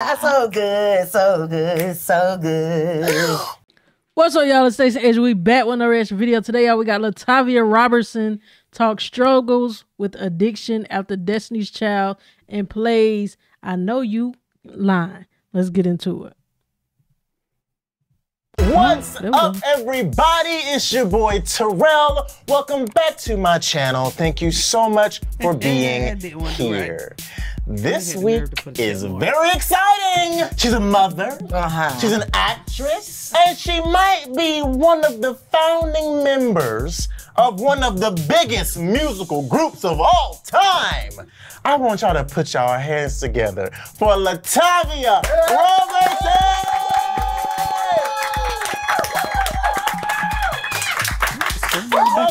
Ah, so good, so good, so good. What's up, y'all? It's Stayci Asia. We back with another reaction video. Today, y'all, we got Latavia Roberson talk struggles with addiction after Destiny's Child and plays I Know You line. Let's get into it. What's up, everybody? It's your boy Terrell. Welcome back to my channel. Thank you so much for being Didn't here. This week nerve to put it is in more. very exciting. She's a mother. Uh-huh. She's an actress, and she might be one of the founding members of one of the biggest musical groups of all time. I want y'all to put y'all hands together for Latavia Roberson.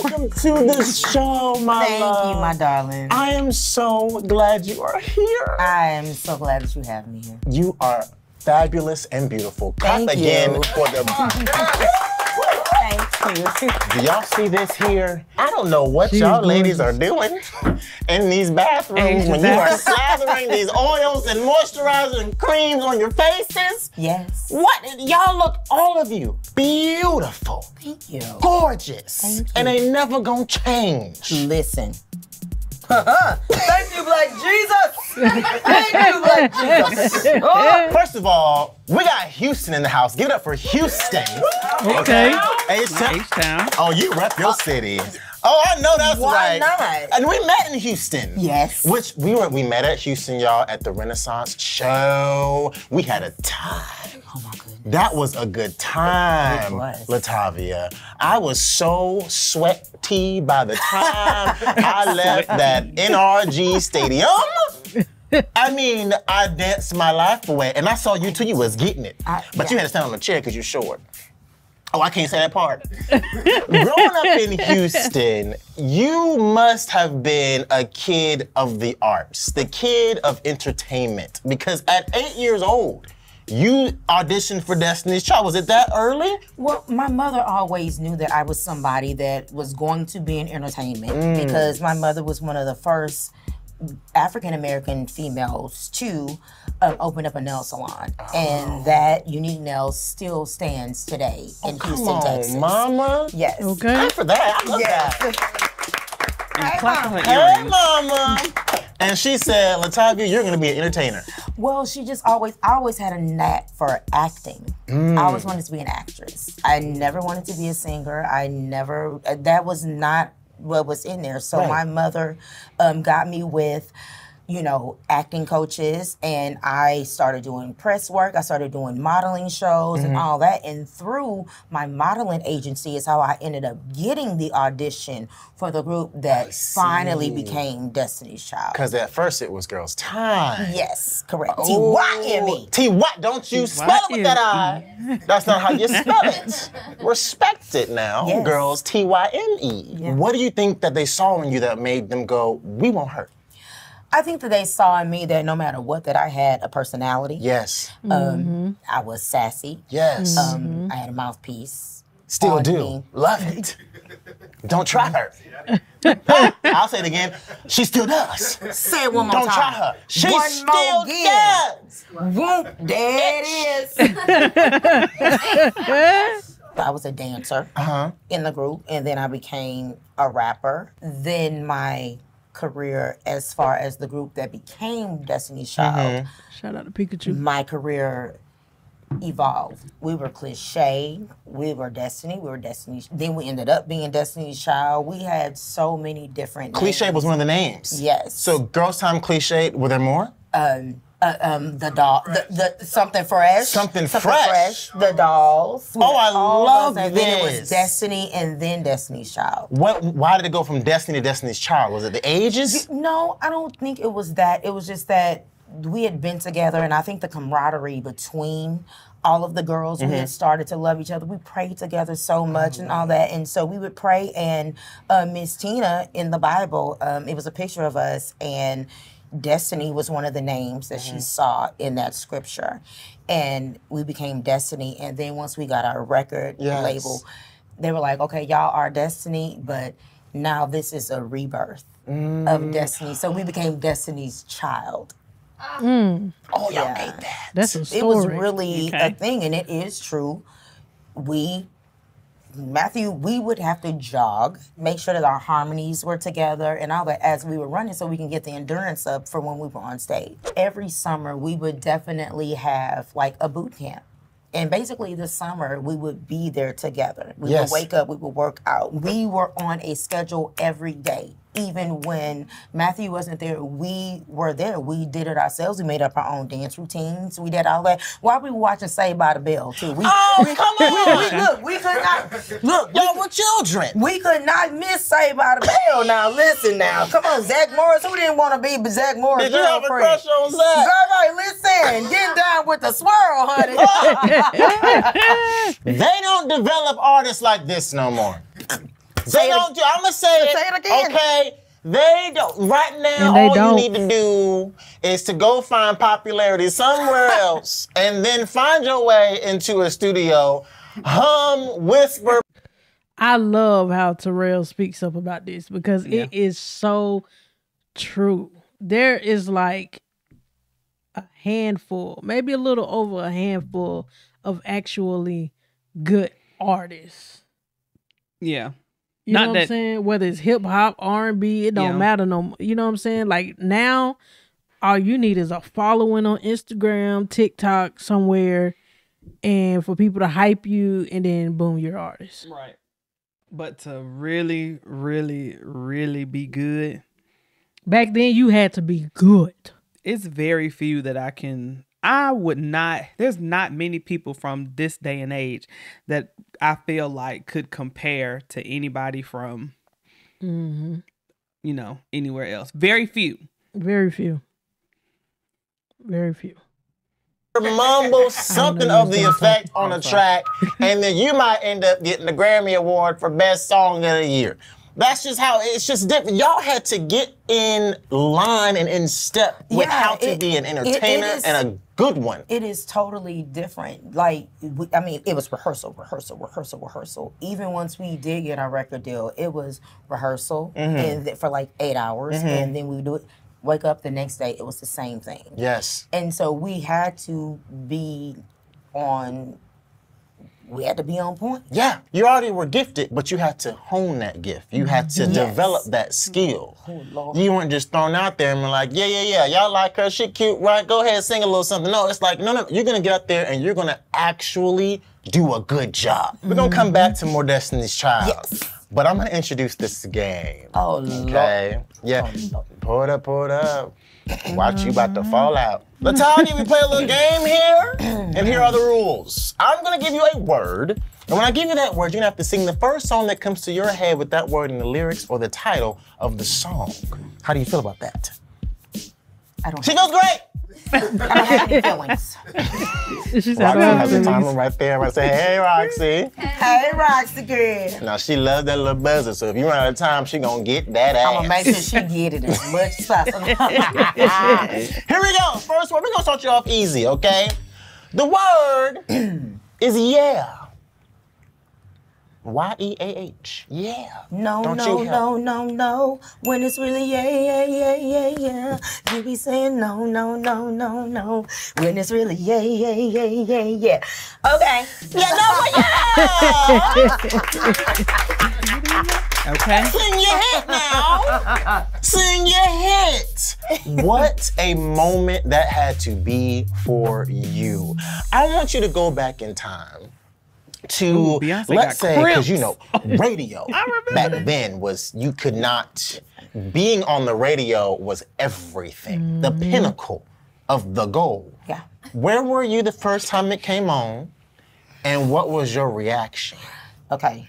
Welcome to the show, my Thank love. you, my darling. I am so glad you are here. I am so glad that you have me here. You are fabulous and beautiful. Clap Thank again you. for the. Do y'all see this here? I don't know what y'all ladies are doing in these bathrooms when you are slathering these oils and moisturizers and creams on your faces. Yes. What? Y'all look, all of you, beautiful, Thank you. gorgeous, Thank you. and they never gonna change. Listen. Uh-huh. Thank you, Black Jesus. Thank you, Black Jesus. Oh, First of all, we got Houston in the house. Give it up for Houston. Okay. H-Town. H-Town. Oh, you rep your city. Oh, I know that's Why right. not? And we met in Houston. Yes. Which we were we met at Houston, y'all, at the Renaissance show. We had a time. oh my goodness. That was a good time. Latavia. I was so sweaty by the time I left that NRG stadium. I mean, I danced my life away, and I saw you too. You was getting it, I- but you had to stand on the chair because you're short. Oh, I can't say that part. Growing up in Houston, you must have been a kid of the arts, the kid of entertainment, because at eight years old, you auditioned for Destiny's Child. Was it that early? Well, my mother always knew that I was somebody that was going to be in entertainment Mm. because my mother was one of the first African American females to um, open up a nail salon, Oh. and that Unique Nails still stands today in Come Houston, on, Texas. Mama. Yes. Okay. Good for that. I love Yes. that. And clap for her Hey. Mama. And she said, Latavia, you're gonna be an entertainer. Well, she just always, I always had a knack for acting. I always wanted to be an actress. I never wanted to be a singer. I never, uh, that was not what was in there. So Right. my mother um, got me with, you know, acting coaches, and I started doing press work. I started doing modeling shows and mm-hmm. all that. And through my modeling agency is how I ended up getting the audition for the group that finally became Destiny's Child. Because at first it was girls' time. Yes, correct. Oh. T-Y-M-E. T what? Don't you spell it with that I. That's not how you spell it. Respect it now, Yes. girls. T Y M E. What do you think that they saw in you that made them go, we won't hurt? I think that they saw in me that no matter what, that I had a personality. Yes. Um, I was sassy. Yes. Um, I had a mouthpiece. Still do. me. Love it. Don't try her. I'll say it again. She still does. Say it one more Don't try her. She One still does. Whoop, there it is. I was a dancer Uh-huh. in the group, and then I became a rapper. Then my career, as far as the group that became Destiny's Child, Mm-hmm. Shout out to Pikachu. my career evolved. We were cliche, we were Destiny, we were Destiny. Then we ended up being Destiny's Child. We had so many different Cliche names. was one of the names. Yes. So girls' time cliche, were there more? um, uh, um, the doll, the, the something fresh, Something Fresh. the dolls. Oh, I love those, and Then it was Destiny, and then Destiny's Child. What? Why did it go from Destiny to Destiny's Child? Was it the ages? No, I don't think it was that. It was just that we had been together, and I think the camaraderie between all of the girls we had started to love each other. We prayed together so much and all that, and so we would pray. And uh, Miss Tina in the Bible, um, it was a picture of us, and Destiny was one of the names that she mm-hmm. saw in that scripture, and we became Destiny. And then once we got our record Yes. label, they were like, "Okay, y'all are Destiny, but." Now this is a rebirth of mm. Destiny. So we became Destiny's child. Mm. Oh, y'all Yeah. made that. That's a story. it was really Okay. a thing, and it is true. We, Matthew, we would have to jog, make sure that our harmonies were together and all that as we were running, so we can get the endurance up for when we were on stage. Every summer, we would definitely have like a boot camp. And basically, this summer, we would be there together. We Yes. would wake up, we would work out. We were on a schedule every day. Even when Matthew wasn't there, we were there. We did it ourselves. We made up our own dance routines. We did all that while we watching Saved by the Bell too. We, Oh, we, come on. we- look, we could not look. We, Y'all were children. we could not miss Saved by the Bell. Now listen, now come on, Zach Morris. Who didn't want to be Zach Morris' Did you have a crush on Zach? Girl, right, listen, get down with the swirl, honey. They don't develop artists like this no more. They it don't do. I'm gonna say it. Say it again. Okay. They don't. Right now, all don't. you need to do is to go find popularity somewhere else, and then find your way into a studio, hum, whisper. I love how Terrell speaks up about this because it is so true. There is like a handful, maybe a little over a handful of actually good artists. Yeah. You Not know what I'm saying? Whether it's hip hop, R and B, it don't Yeah. matter no more. You know what I'm saying? Like now, all you need is a following on Instagram, TikTok, somewhere, and for people to hype you, and then boom, you're artist. Right. But to really, really, really be good, Back then, you had to be good. it's very few that I can. I would not. There's not many people from this day and age that I feel like could compare to anybody from, hmm you know, anywhere else. Very few. Very few. Very few. mumble something of the effect on a track, and then you might end up getting the Grammy Award for Best Song of the Year. That's just how it's just different. Y'all had to get in line and in step with Yeah, how to it- be an it- it entertainer and a good one. it is totally different. Like, we, I mean, it was rehearsal, rehearsal, rehearsal, rehearsal. Even once we did get our record deal, it was rehearsal mm-hmm. and th- for like eight hours, mm-hmm. and then we would do it. Wake up the next day, it was the same thing. Yes. And so we had to be on. We had to be on point. Yeah, you already were gifted, but you had to hone that gift. You had to develop that mm. skill. Oh, Lord. You weren't just thrown out there and be like, yeah, yeah, yeah, y'all like her, she cute, right? Go ahead, sing a little something. No, it's like, no, no, you're gonna get out there and you're gonna actually do a good job. We're gonna come back to more Destiny's Child. Yes. But I'm gonna introduce this game. Oh, Lord. Okay. Yeah. Oh, pull it up, pull it up. Watch you about to fall out. Latanya, we play a little game here, and here are the rules. I'm gonna give you a word, and when I give you that word, you're gonna have to sing the first song that comes to your head with that word in the lyrics or the title of the song. How do you feel about that? I don't, She goes great. I don't have any feelings. She said, Roxy "I has don't the have timer right there. I say, hey, Roxy. hey, Roxy girl. Now she loves that little buzzer, so if you run out of time, she gonna get that ass. I'm gonna make sure she get it as much as possible. Here we go. First one, we're gonna start you off easy, okay? The word is yeah. Y E A H. Yeah. No, Don't no, no, no, no. When it's really yeah, yeah, yeah, yeah, yeah. You be saying no, no, no, no, no. When it's really yeah, yeah, yeah, yeah, yeah. Okay. Yeah, no, yeah. Okay. Sing your hit now. Sing your hit. What a moment that had to be for you. I want you to go back in time to Ooh, let's say because you know radio back then was you could not being on the radio was everything the mm-hmm. pinnacle of the goal Yeah. where were you the first time it came on and what was your reaction Okay.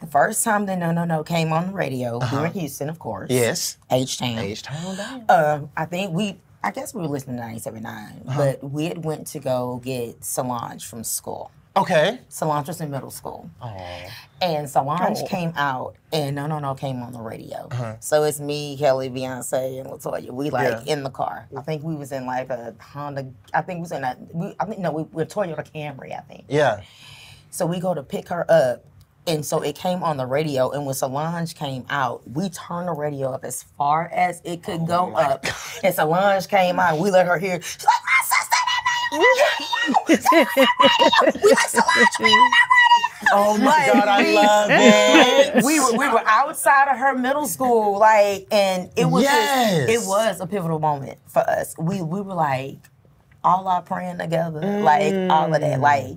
The first time the No No No came on the radio, we were in uh-huh. Houston, of course. yes H Town. time down Uh, um, I think we, I guess we were listening to 97.9, uh-huh. but we had went to go get Solange from school. Okay Solange was in middle school. And Solange came out, and No No No came on the radio. So it's me, Kelly, Beyonce, and LeToya. We like Yeah. in the car. I think we was in like a Honda. I think we was in a. We, I think no, we were Toyota Camry. I think. yeah So we go to pick her up, And so it came on the radio, and when Solange came out, we turned the radio up as far as it could Oh go up. And Solange came out, we let her hear. She's like, "My sister, that man, we like Solange, we on that radio." Oh my God, I love it. we were we were outside of her middle school, like, and it was Yes. just, it was a pivotal moment for us. We we were like all our praying together, like all of that, mm. like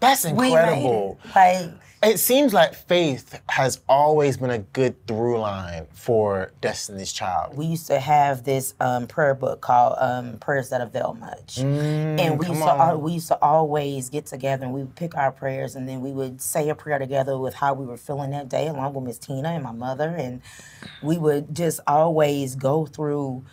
That's incredible. Like It seems like faith has always been a good through line for Destiny's Child. we used to have this um, prayer book called um, "Prayers That Avail Much," and we used to al- we used to always get together and we would pick our prayers, and then we would say a prayer together with how we were feeling that day, along with Miss Tina and my mother, and we would just always go through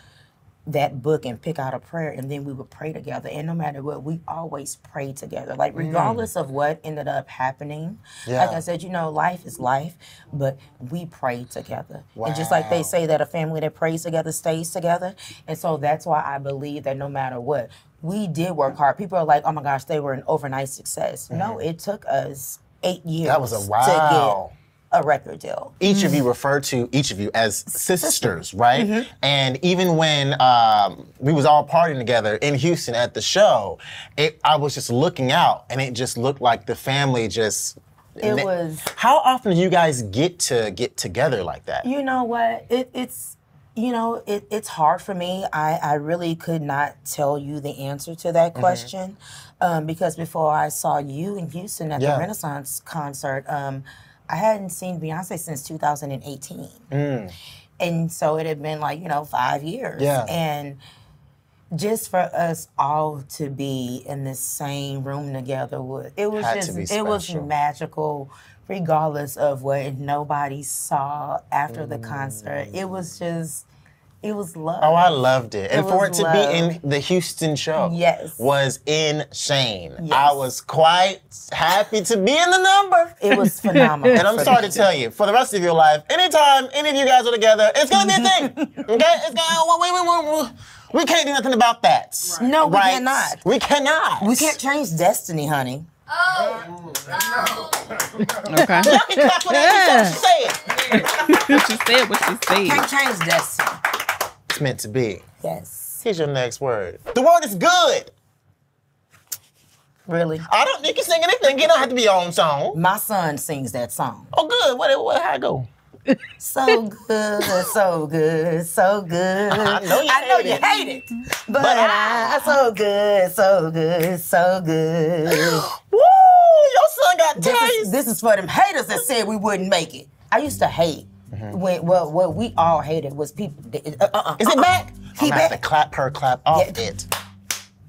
that book and pick out a prayer and then we would pray together. And no matter what we always pray together. Like mm. regardless of what ended up happening like i said you know life is life but we pray together. And just like they say that a family that prays together stays together. And so that's why i believe that no matter what we did work hard. People are like oh my gosh they were an overnight success. No mm. it took us eight years That was a to wow. Get a record deal each of you refer to each of you as sisters, right? And even when um, we was all partying together in Houston at the show, it, I was just looking out, and it just looked like the family just. It was- How often do you guys get to get together like that? You know what? It, it's you know it, it's hard for me. I, I really could not tell you the answer to Mm-hmm. that question um, because before I saw you in Houston at Yeah. the Renaissance concert, um, I hadn't seen Beyonce since 2018, and so it had been like you know five years. Mm. Yeah. and just for us all to be in the same room together was it was Had just it was magical regardless of what nobody saw after the concert it was just it was love Oh, I loved it. And It for it to love. be in the Houston show Yes. was insane. I was quite happy to be in the number. it was phenomenal And I'm sorry to tell you, for the rest of your life, anytime any of you guys are together, it's gonna be a thing. Okay? It's gonna, we, we, we, we, we can't do nothing about that. No, we cannot. We cannot. we can't change destiny honey Oh, Okay. That's what I said. she said what she said. can't change destiny It's meant to be. yes Here's your next word. The word is good. really I don't. Think you sing anything. You don't have to be your own song. my son sings that song Oh, good. What? What? How it go? so good so good so good I know you I know hate you it. hate it but, I so good so good so good Woo! Your son got This taste. is, this is for them haters that said we wouldn't make it. I used to hate when well what we all hated was people. Uh, uh, uh, Is it back? He gonna have to back. clap her clap off Yeah. it.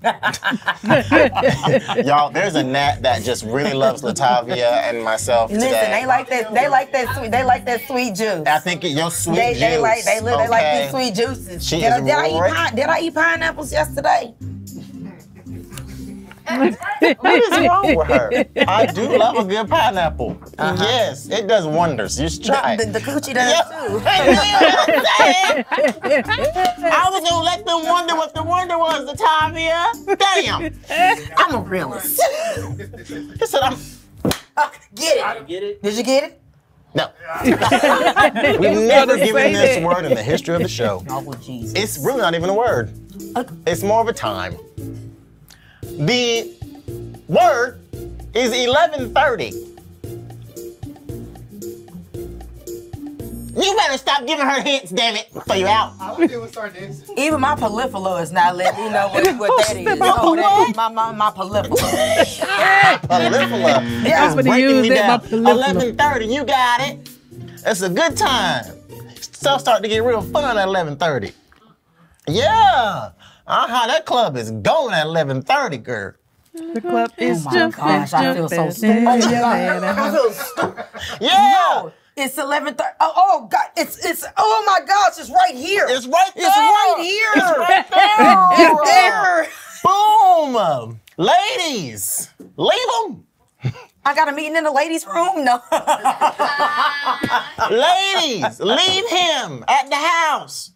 Y'all, there's a gnat that just really loves Latavia and myself Listen, today. they like that. They like that sweet. They like that sweet juice. I think your sweet They, juice. they like they, li- they like these sweet juices. She did, I, is did, I eat pine, did I eat pineapples yesterday? What is wrong with her? I do love a good pineapple. Yes, it does wonders. You should try The, it. the, the coochie does Yeah. too. I knew what I'm saying. I was gonna let them wonder what the wonder was, Latavia. Damn. I'm a realist. He said I'm. Uh, get it? Get it? Did you get it? No. We've never to given this that. word in the history of the show. Oh Jesus. It's really not even a word. It's more of a time. The word is 1130. You better stop giving her hints, damn it, so you out. I like it when start dancing. Even my polyphila is not letting me know what, what that is. Oh, oh that is my, my, my polyphila. Polyphila. Yeah, is but he breaking used me that, my down. 1130, you got it. It's a good time. Stuff start to get real fun at 1130. Yeah. Uh-huh, that club is going at 1130, girl. The club is my jumping, gosh, I feel so stupid. Yeah, Oh my God. I feel stupid. Yeah. It's eleven thirty. Oh, oh God! It's it's. Oh my gosh! It's right here. It's right there. It's right here. It's right there. It's there. Boom! Ladies, leave them. I got a meeting in the ladies' room. No. Ladies, leave him at the house.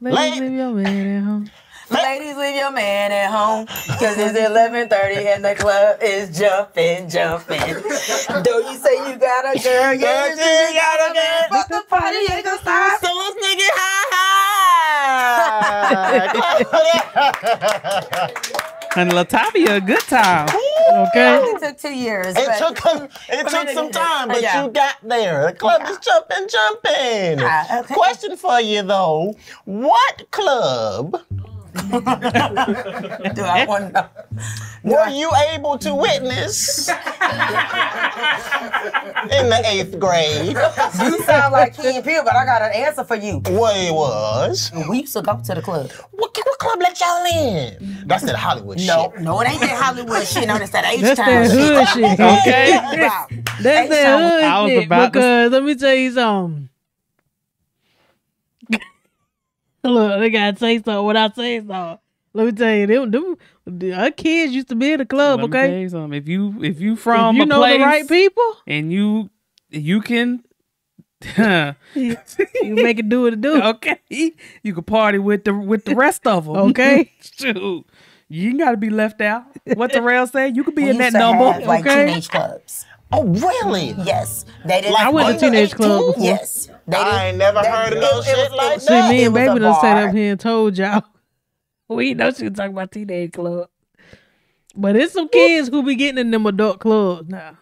Ladies, Lady- leave your man at home. Ladies, leave your man at home because it's 11:30 and the club is jumping, jumping. Though you say you got a girl, yeah, you say you got a girl, but the party ain't gonna stop. So let's make it high. high. And Latavia, a good time. Okay. It took two years. It took a, it took some time, but Yeah. you got there. The club is jumping, jumping. Ah, okay. Question for you though: What club Do I wonder? to know? were you able to witness in the eighth grade? You sound like Key and Peele, but I got an answer for you. What it was? We used to go to the club. What, what club let y'all in? That's that Hollywood No, shit. no, it ain't that Hollywood shit. No, that's that H That's town that shit. hood shit. Okay. That's H-Town. that hood I was shit. about to- Because let me tell you something. Look, they gotta say something when I say something. Let me tell you, them, them, our kids used to be in the club, Let me tell okay? you something. If you if you If from you a know place the right people, and you you can you make it do what it do. okay, you can party with the with the rest of them. Okay. Shoot. You ain't got to be left out. What the rail say? You could be We in that number. have, like okay? teenage clubs. Oh, really? Yes, they didn't. Like I went to under teenage club before. Yes, they I didn't- ain't never they- heard of it- no it was- shit it like was- See, that. me and was a Baby done sat up here and told y'all. We know she was talking about teenage club. But it's some kids who be getting in them adult clubs now.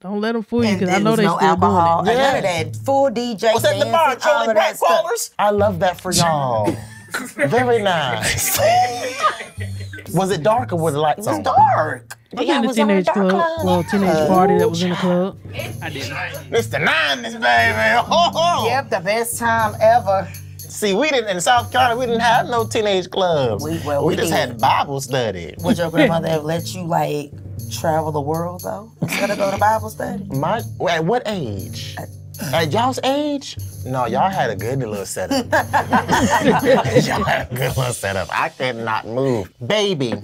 Don't let them fool you because I know was they no still alcohol. doing it. and None of Yeah. that full DJ. Was that the bar, dancing, all Charlie of Black that stuff. Callers? I love that for y'all. Very nice. was it dark or was the lights It was on? dark. I was in a teenage club, well, teenage party that was in the club. I didn't. It's the 90s, baby. Ho, oh, ho. Oh. Yep, the best time ever. See, we didn't in South Carolina. We didn't have no teenage clubs. We- well, we just did. had Bible study. Would your grandmother have let you like travel the world though instead of go to Bible study? My at what age? At y'all's age? No, y'all had a good little setup. y'all had a good little setup. I could not move, baby.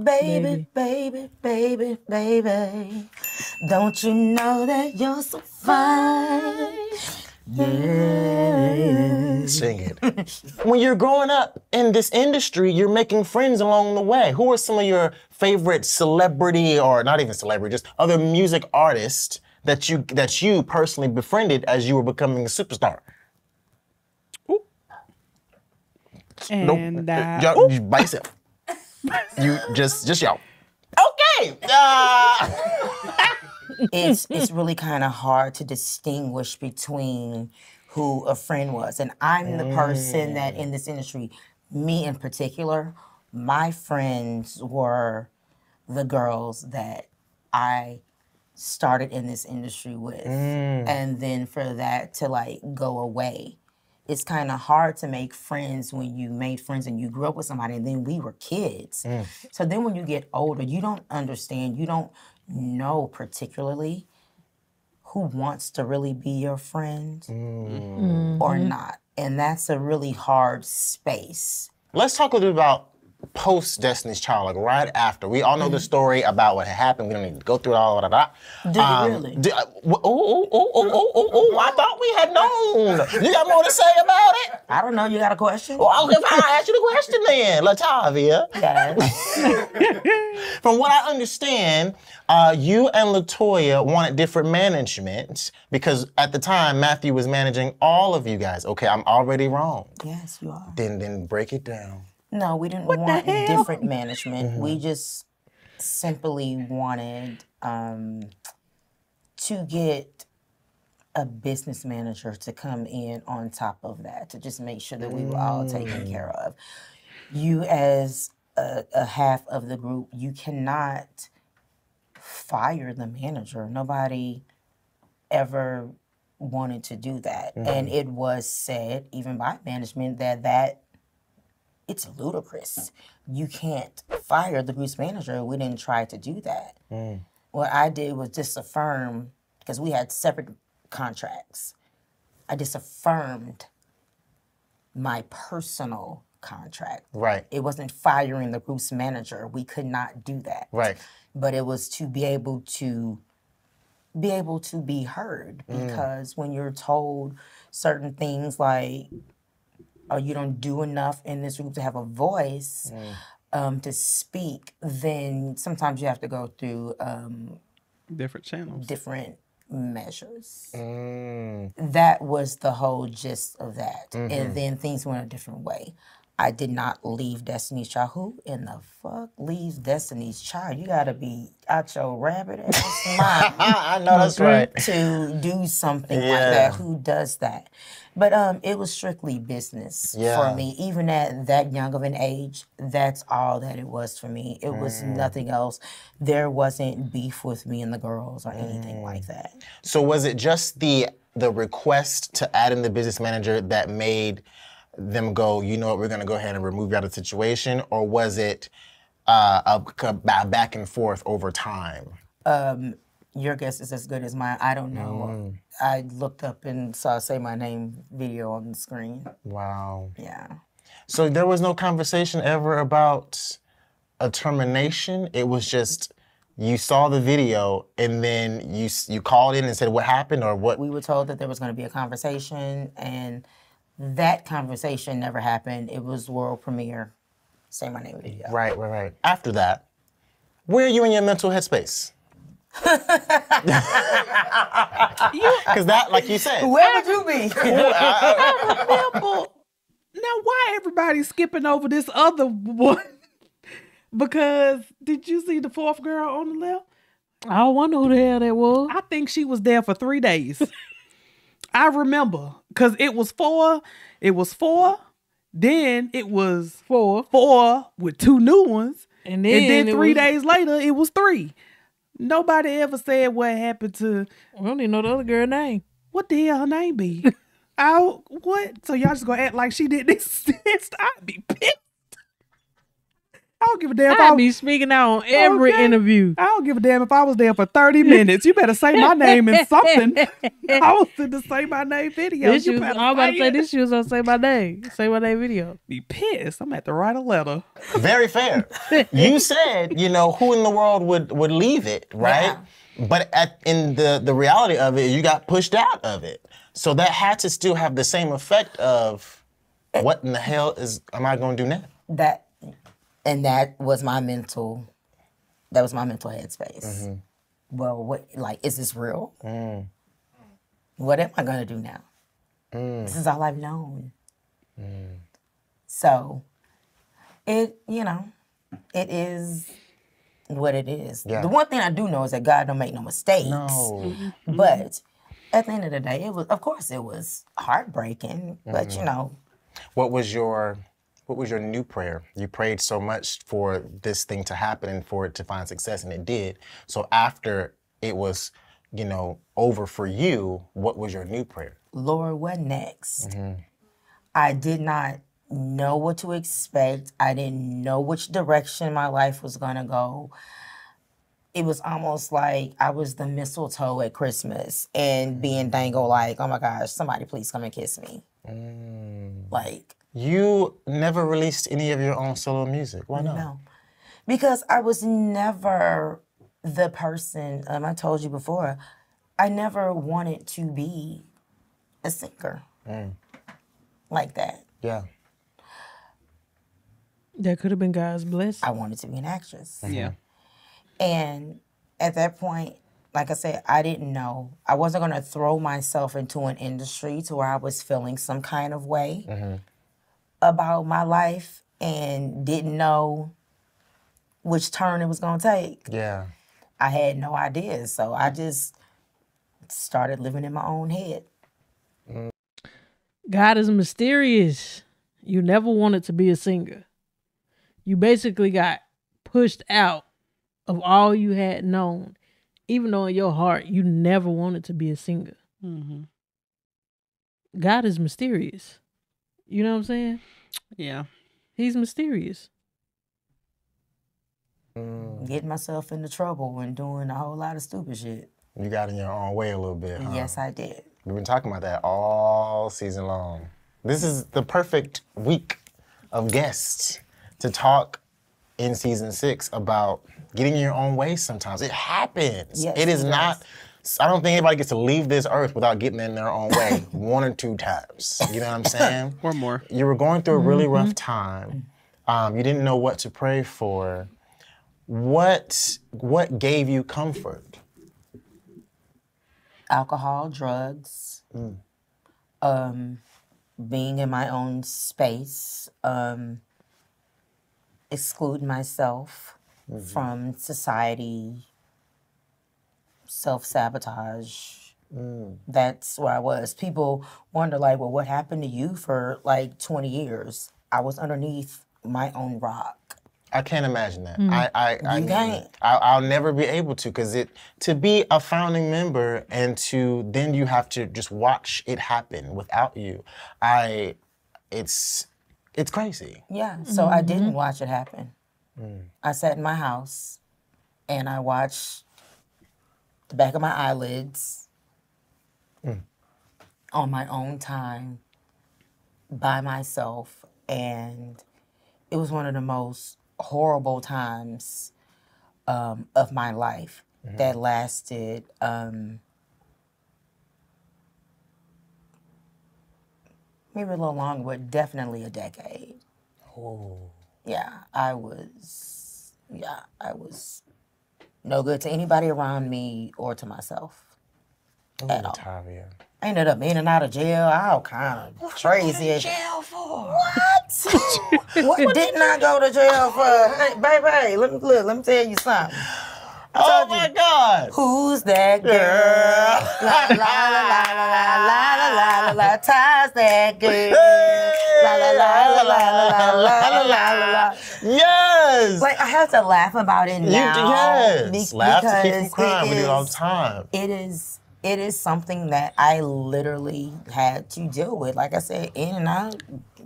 Baby, baby, baby, baby, don't you know that you're so fine? Yeah. Sing it. when you're growing up in this industry, you're making friends along the way. Who are some of your favorite celebrity, or not even celebrity, just other music artists that you that you personally befriended as you were becoming a superstar? And uh, Y'all, you by yourself. you just just y'all. Okay. Uh, it's it's really kind of hard to distinguish between who a friend was and i'm the person that mm. in this industry me in particular my friends were the girls that i started in this industry with mm. and then for that to like go away it's kind of hard to make friends when you made friends and you grew up with somebody and then we were kids. Mm. So then when you get older, you don't understand, you don't know particularly who wants to really be your friend mm. or mm-hmm. not. And that's a really hard space. let's talk a little bit about post Destiny's Child, like right after. We all know the story about what had happened. We don't need to go through it all. Blah, blah, blah. Do you really? do- uh, oh, oh, oh, oh, oh, oh, oh, I thought we had known. You got more to say about it? I don't know, you got a question? Well, I'll, I'll ask you the question then, Latavia. Yes. From what I understand, uh, you and LeToya wanted different management because at the time Matthew was managing all of you guys. Okay, I'm already wrong. yes, you are. Then then break it down. No, we didn't want different management. Mm-hmm. We just simply wanted um, to get a business manager to come in on top of that to just make sure that we were all taken mm. care of. You, as a, a half of the group, you cannot fire the manager. Nobody ever wanted to do that. And mm-hmm. it was said, even by management, that that it's ludicrous. You can't fire the group's manager. We didn't try to do that. What I did was disaffirm because we had separate contracts. I disaffirmed my personal contract. Right. It wasn't firing the group's manager. We could not do that. Right. But it was to be able to be able to be heard Mm. because when you're told certain things like or you don't do enough in this group to have a voice um, to speak, then sometimes you have to go through um, Different channels. different measures. Mm. That was the whole gist of that. Mm-hmm. And then things went a different way. I did not leave Destiny's Child. Who in the fuck leaves Destiny's Child? You gotta be out your rabbit ass mind I know that's right. to do something like that. Who does that? But um, it was strictly business Yeah. for me. Even at that young of an age, that's all that it was for me. It was Mm. nothing else. There wasn't beef with me and the girls or Mm. anything like that. So was it just the the request to add in the business manager that made them go, you know what, we're gonna go ahead and remove you out of the situation, or was it uh, a, a back and forth over time? Um, Your guess is as good as mine. I don't know. I looked up and saw "Say My Name" video on the screen. Wow. Yeah. So there was no conversation ever about a termination. It was just you saw the video and then you you called in and said what happened or what. we were told that there was going to be a conversation, and that conversation never happened. It was world premiere. Say my name video. Right, right, right. After that, where are you in your mental headspace? Because that, like you said, Where would you be? Remember- now, why everybody skipping over this other one? because did you see the fourth girl on the left? I wonder who the hell that was. I think she was there for three days. I remember because it was four. It was four. Then it was Four. four with two new ones. And And then, then three was- days later, it was three. Nobody ever said what happened to We don't even know the other girl name. what the hell her name be. I what? So y'all just gonna act like she didn't exist? I'd be pissed. I don't give a damn. If I, I'd be speaking out on every Okay. interview. I don't give a damn if I was there for thirty minutes. You better say my name in something. I was in the say my name video. This you was, I'm about to say say it. this. She was gonna say my name. Say my name video. Be pissed. I'm at to write a letter. very fair. you said, you know, who in the world would would leave it, right? But at, in the the reality of it, you got pushed out of it. So that had to still have the same effect of what in the hell is am I going to do now? that, and that was my mental. That was my mental headspace. Mm-hmm. Well, what? Like, is this real? Mm. What am I gonna do now? Mm. This is all I've known. Mm. So, it you know, it is what it is. Yeah. The one thing I do know is that God don't make no mistakes. No. Mm-hmm. But at the end of the day, it was of course it was heartbreaking. But you mm-hmm. know, What was your what was your new prayer? You prayed so much for this thing to happen and for it to find success, and it did. So after it was, you know, over for you, what was your new prayer? Lord, what next? Mm-hmm. I did not know what to expect. I didn't know which direction my life was gonna go. It was almost like I was the mistletoe at Christmas and being dangle like, oh my gosh, somebody please come and kiss me. Mm. Like, You never released any of your own solo music. Why not? No. Because I was never the person, um, I told you before, I never wanted to be a singer mm. like that. Yeah. That could have been God's blessing. I wanted to be an actress. Mm-hmm. Yeah. And at that point, like I said, I didn't know. I wasn't going to throw myself into an industry to where I was feeling some kind of way mm-hmm. About my life and didn't know which turn it was going to take. Yeah. I had no idea. So I just started living in my own head. God is mysterious. You never wanted to be a singer. You basically got pushed out of all you had known, even though in your heart you never wanted to be a singer. Mm-hmm. God is mysterious. You know what I'm saying? Yeah. He's mysterious. Mm. Getting myself into trouble and doing a whole lot of stupid shit. You got in your own way a little bit. Huh? Yes, I did. We've been talking about that all season long. This is the perfect week of guests to talk in season six about getting in your own way sometimes. It happens. Yes, it is it not I don't think anybody gets to leave this earth without getting in their own way one or two times. You know what I'm saying? Or more. You were going through a really rough time. Um, you didn't know what to pray for. What what gave you comfort? alcohol, drugs, um, being in my own space, um, excluding myself from society, self sabotage. Mm. That's where I was. People wonder, like, well, what happened to you for like 20 years? I was underneath my own rock. I can't imagine that. Hmm. I, I, I You can't. I, I'll never be able to because it to be a founding member and to then you have to just watch it happen without you. I, it's, it's crazy. Yeah, mm-hmm, so I didn't mm-hmm. watch it happen. Mm. I sat in my house and I watched the back of my eyelids on my own time by myself. And it was one of the most horrible times um, of my life that lasted. Um, maybe a little longer, but definitely a decade. Oh. Yeah, I was. Yeah, I was no good to anybody around me or to myself. At all. Tavia. I ended up in and out of jail. All kind of crazy. jail for what? what didn't I go to jail for? Hey, baby, let me look. Let me tell you something. Oh my God! Who's that girl? La la la la la la la la la la. Ties that girl. La la la la la la la la la la la. Yes. Like I have to laugh about it you, now. yes. be- Laugh to keep from crying. We do it all the time. It is it is something that I literally had to deal with. Like I said, in and out,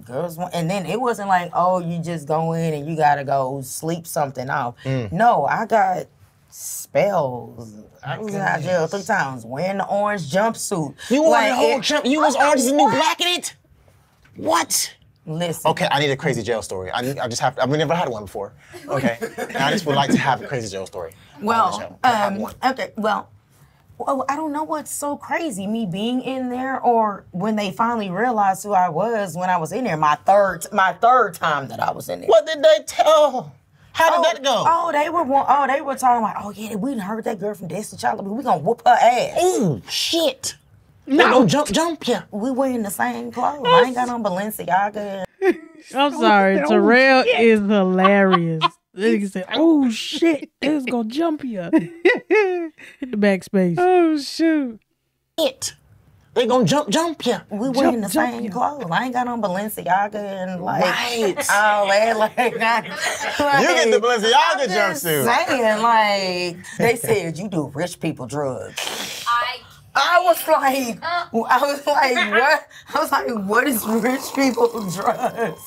girls want, and then it wasn't like, oh, you just go in and you gotta go sleep something off. Mm. No, I got spells. I was out of jail three times wearing the orange jumpsuit. You wore Like, the whole jump. You was Orange is the New Black in it. What? Listen. Okay, I need a crazy jail story. I, need, I just have. To, I've never had one before. Okay, and I just would like to have a crazy jail story. Well, show. I have um, okay, well, well, I don't know what's so crazy, me being in there or when they finally realized who I was when I was in there, my third, my third time that I was in there. What did they tell? How did Oh, that go? oh, they were wa- oh, they were talking like, oh yeah, we done heard that girl from Destiny Child, but we gonna whoop her ass. Oh shit. No, go jump, jump, yeah. We wearing the same clothes. I ain't got on Balenciaga. I'm sorry. Oh, Terrell is hilarious. That nigga said, "Oh shit, it's gonna jump you." Hit the backspace. Oh shoot. Shit. They gonna jump, jump, yeah. We wearing the same yeah. clothes. I ain't got on Balenciaga and like Right. all that. Like, I, You get the Balenciaga I'm just jumpsuit. Saying like they said you do rich people drugs. I I was like, I was like, what? I was like, what is rich people drugs?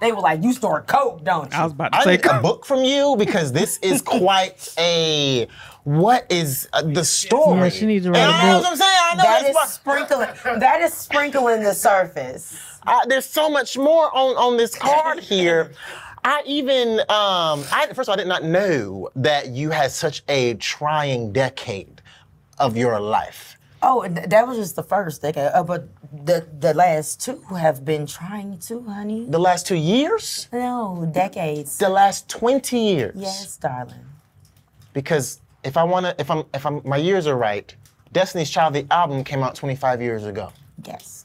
They were like, you store coke, don't you? I was about to I say need a book from you because this is quite a. What is uh, the story? Yeah, she needs to write And a I know what I'm saying. I know that it's is part- sprinkling. That is sprinkling the surface. I, there's so much more on on this card here. I even um I first of all I did not know that you had such a trying decade of your life. Oh, th- that was just the first decade, uh, but the the last two have been trying too, honey. The last two years, No, decades. the last 20 years. Yes, darling. Because if I wanna if I'm if I'm my years are right, Destiny's Child the album came out 25 years ago. Yes.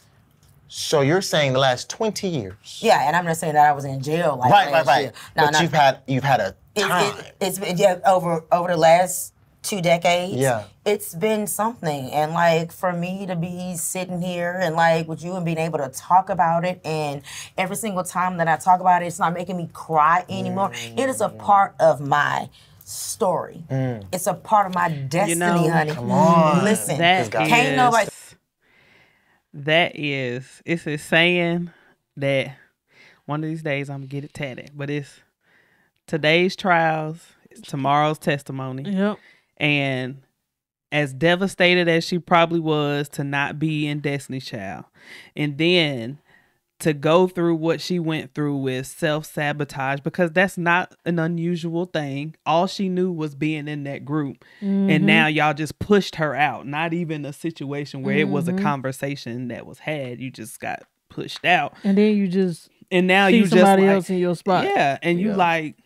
So you're saying the last 20 years. Yeah, and I'm not saying that I was in jail like Right, last right, year. right. No, but you've had you've had a time. It, it's been yeah, over over the last two decades. Yeah. It's been something. And like for me to be sitting here and like with you and being able to talk about it and every single time that I talk about it, it's not making me cry anymore. It is a mm. part of my story. It's a part of my destiny, know, honey. Come on. Listen. That Can't is- nobody- That is, it's a saying that one of these days I'm gonna get it tatted. But it's today's trials, it's tomorrow's testimony. Yep. And as devastated as she probably was to not be in Destiny's Child, and then to go through what she went through with self sabotage because that's not an unusual thing. All she knew was being in that group. And mm-hmm. now y'all just pushed her out. Not even a situation where it was a mm-hmm. conversation that was had. You just got pushed out. And then you just And now you just somebody like, else in your spot. yeah, and you like,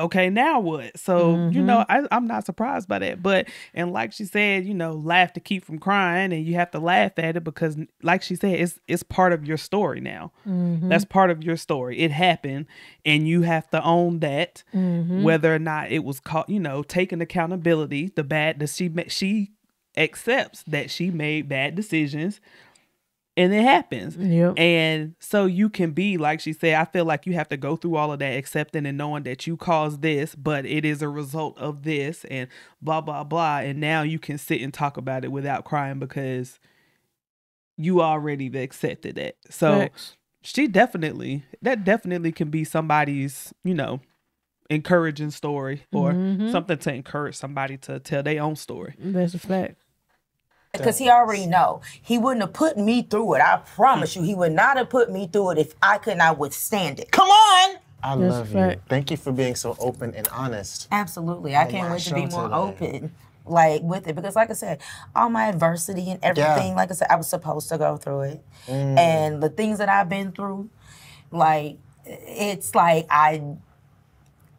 okay, now what? So you Mm-hmm. know, I, I'm not surprised by that. But and like she said, you know, laugh to keep from crying, and you have to laugh at it because, like she said, it's it's part of your story now. Mm-hmm. That's part of your story. It happened, and you have to own that, Mm-hmm. whether or not it was caught. You know, taking accountability. The bad that she she accepts that she made bad decisions. And it happens. Yep. And so you can be, like she said, I feel like you have to go through all of that, accepting and knowing that you caused this, but it is a result of this and blah, blah, blah. And now you can sit and talk about it without crying because you already accepted it. So Facts. she definitely, that definitely can be somebody's, you know, encouraging story or Mhm. something to encourage somebody to tell their own story. That's a fact. Because he already know. He wouldn't have put me through it. I promise you, he would not have put me through it if I could not withstand it. Come on! I That's love right. you. Thank you for being so open and honest. Absolutely. I can't wait to be more today. open. Like with it, because like I said, all my adversity and everything, like I said, I was supposed to go through it, Mm. and the things that I've been through, like it's like I,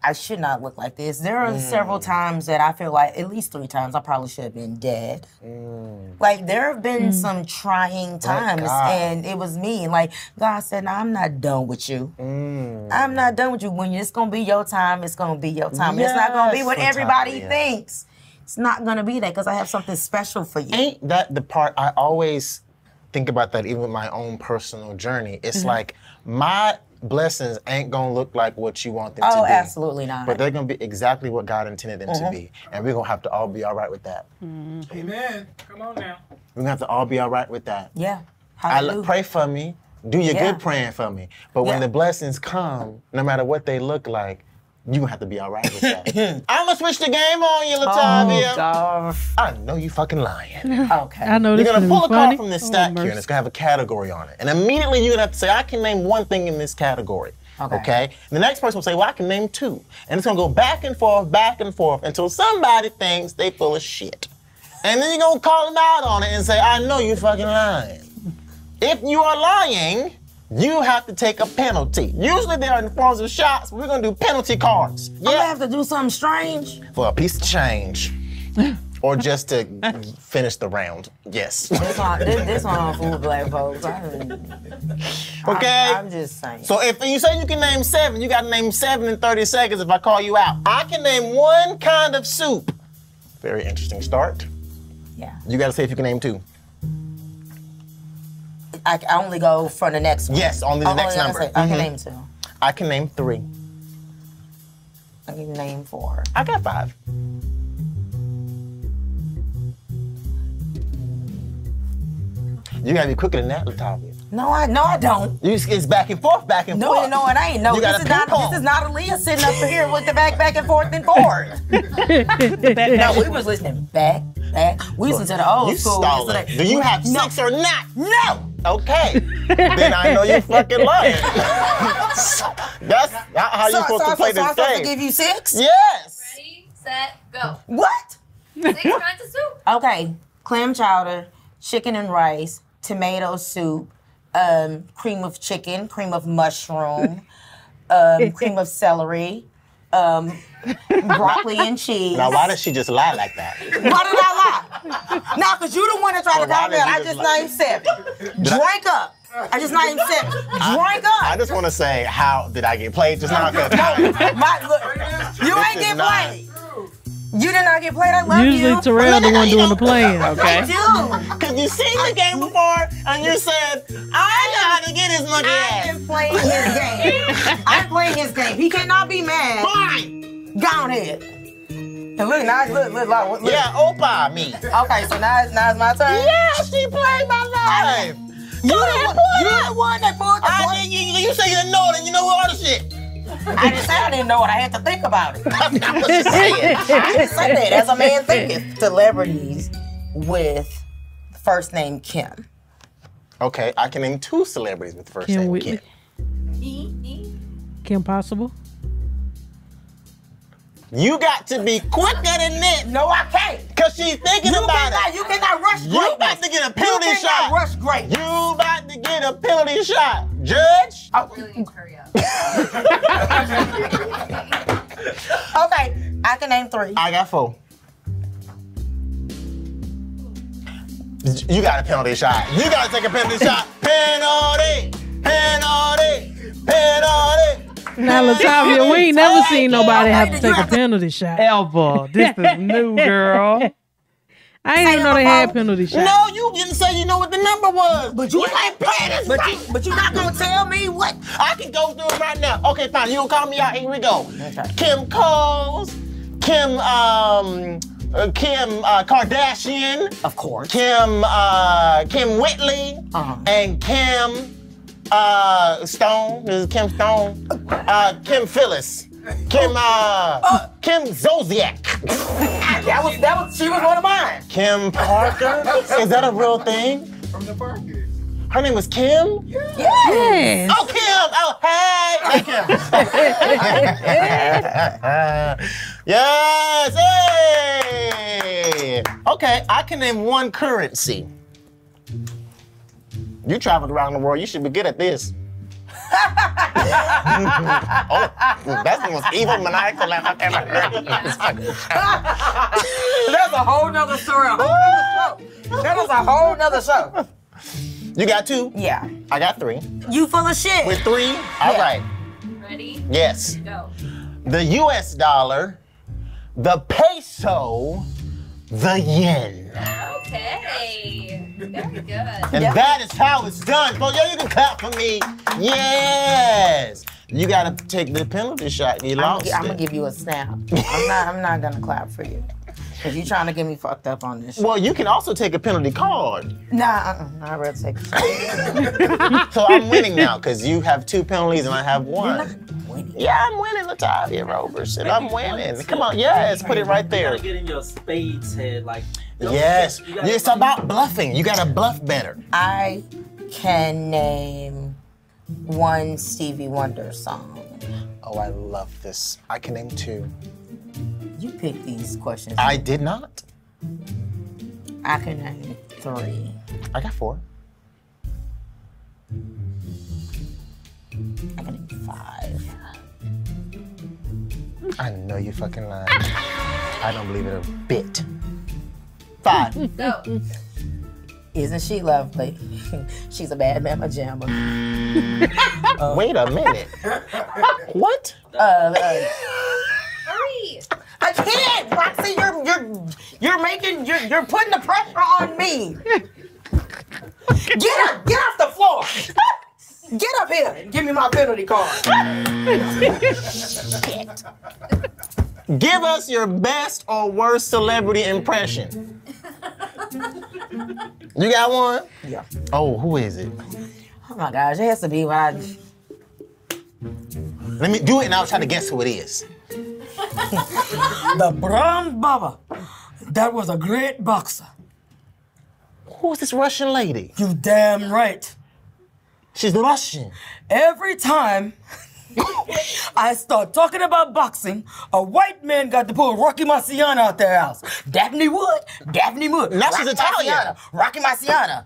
I should not look like this. There are several Mm. times that I feel like, at least three times, I probably should have been dead. Mm. Like there have been some trying times, and it was me. Like God said, "No, "I'm not done with you. Mm. I'm not done with you. When it's gonna be your time, it's gonna be your time. it's not gonna be Yes, what everybody Latavia. thinks. It's not gonna be that because I have something special for you. Ain't that the part I always think about that even with my own personal journey? It's Mm-hmm. like my blessings ain't gonna look like what you want them Oh, to be. absolutely not. But they're gonna be exactly what God intended them Mm-hmm. to be. And we're gonna have to all be all right with that. Amen. Come on now. We're gonna have to all be all right with that. yeah. I Hallelujah. look, pray for me. Do your Yeah. good praying for me. But when Yeah. the blessings come, no matter what they look like, you gonna have to be all right with that. I'm gonna switch the game on you, Latavia. Oh, I know you fucking lying. okay. I know You're this gonna gonna pull a card from this Oh, stack here, and it's gonna have a category on it. And immediately you're gonna have to say, I can name one thing in this category. Okay. And the next person will say, Well, I can name two. And it's gonna go back and forth, back and forth until somebody thinks they full of shit. And then you're gonna call them out on it and say, I know you fucking lying. If you are lying, you have to take a penalty. Usually they are in forms of shots, but we're gonna do penalty cards. I'm gonna have to do something strange. For a piece of change. or just to finish the round. Yes. This one, this, this one on food black folks. I, Okay. I'm just saying. So if you say you can name seven, you got to name seven in 30 seconds if I call you out. I can name one kind of soup. Very interesting start. yeah. You got to say if you can name two. I, I only go for the next one. Yes, only the Oh, next I number. say- I can Mhm. name two. I can name three. I can name four. I got five. You gotta be quicker than that, Latavia. No, I no, I don't. You, it's back and forth, back and No, forth. no, no, it ain't. No, You this is not. ping-pong. This is not Aaliyah sitting up here with the back, back and forth and forward. no, we was listening back, back. We listened to the old You school. stalling. yesterday. Do you have no, six or not? No. Okay. then I know you're fucking lying. That's not how you're supposed so, to play so, so I'm this supposed to game. give you six? Yes. Ready, set, go. What? Six kinds of soup. Okay, clam chowder, chicken and rice, tomato soup, um, cream of chicken, cream of mushroom, um, cream of celery, um, broccoli and cheese. Now, why does she just lie like that? Why did I lie? Now, because you the one that tried to Well, why call me did out. I just just lie? named seven. Drink up. I just named said Drink up. I just want to say, how did I get played just now? 'Cause My, look, you ain't get not- played. You did not get played. I love Usually you. Terrell the one doing the playing. Okay. I do. Cause you seen the game before, and you said, I know how to get his monkey I ass. am playing his game. I'm playing his game. He cannot be mad. Fine. Go on ahead. And look, now, look, look, look, look. Yeah, Opa, me. Okay, so now it's, now it's my turn. Yeah, she played my life. You the one, you the one that pulled the I point. did, you, you say you didn't know it, and you know all the shit. I didn't say I didn't know it. I had to think about it. That's not what you saying. I didn't say that. As a man thinketh. Celebrities with first name Kim. Okay, I can name two celebrities with the first Kim name Whitley. Kim. E, E. Kim Possible. You got to be quicker than this, No, I can't. cause she's thinking You about cannot, it. you cannot rush You greatness. about to get a You penalty cannot shot. rush great. You about to get a penalty shot, Judge. Really need to hurry up. Okay, I can name three. I got four. You got a penalty shot. You got to take a penalty shot. Penalty, penalty, penalty. Now, Latavia, we ain't never seen nobody have to take a have to- penalty shot. Ever. This is new, girl. I didn't even know they had penalty shots. No, you didn't say you know what the number was. But you we ain't playing this But right. you, but you not gonna tell me what? I can go through it right now. Okay, fine. You gonna call me out? Here we go. Okay. Kim Coles, Kim, um, uh, Kim uh, Kardashian, Of course. Kim, uh, Kym Whitley, Uh-huh. and Kim uh, Stone. This is Kim Stone. Uh, Kim Fields. Kim, uh, Kim Zolciak. That was that was she was one of mine. Kim Parker. Is that a real thing? From the Parkers. Her name was Kim? Yes. Oh, Kim! Oh, hey! Hey, Kim! yes! Hey! Okay, I can name one currency. You traveled around the world. You should be good at this. oh, that's the most evil maniacal laugh I've ever heard. That's a whole nother story. A whole nother. That is a whole nother show. You got two. Yeah. I got three. You full of shit. With three, all Yeah. right. Ready? Yes. Go. the US dollar, the peso, the yen. Okay. Very good. And Yeah. that is how it's done. So yeah, you can clap for me. Yes. You gotta take the penalty shot. You I'm lost gonna, I'm gonna give you a snap. I'm not. I'm not gonna clap for you. Cause you trying to get me fucked up on this. Shit. well, you can also take a penalty card. Nah, uh-uh, I'd rather take. So I'm winning now because you have two penalties and I have You're one. not winning. Yeah, I'm winning, Latavia Roberson. I'm winning. Come on, yes, put it right You there. gotta get in your spades head, like. Yes, you it's about bluffing. You gotta bluff better. I can name one Stevie Wonder song. Oh, I love this. I can name two. You pick these questions. I did not. I can name three. I got four. I can name five. I know you fucking lying. I don't believe it a bit. Five. Go. Isn't she lovely? She's a bad mama jamma. Wait a minute. what? Uh, uh, Hurry. I can't, Roxy. You're you're you're making you're you're putting the pressure on me. Get up, get off the floor. Get up here and give me my penalty card. Shit. Give us your best or worst celebrity impression. You got one? Yeah. Oh, who is it? Oh my gosh, it has to be I. Let me do it and I'll try to guess who it is. The brown baba. That was a great boxer. Who is this Russian lady? You damn right. She's Russian. Every time I start talking about boxing, a white man got to pull Rocky Marciano out their house. Daphne Wood, Daphne Wood. Now she's Italian. Marciano, Rocky Marciano.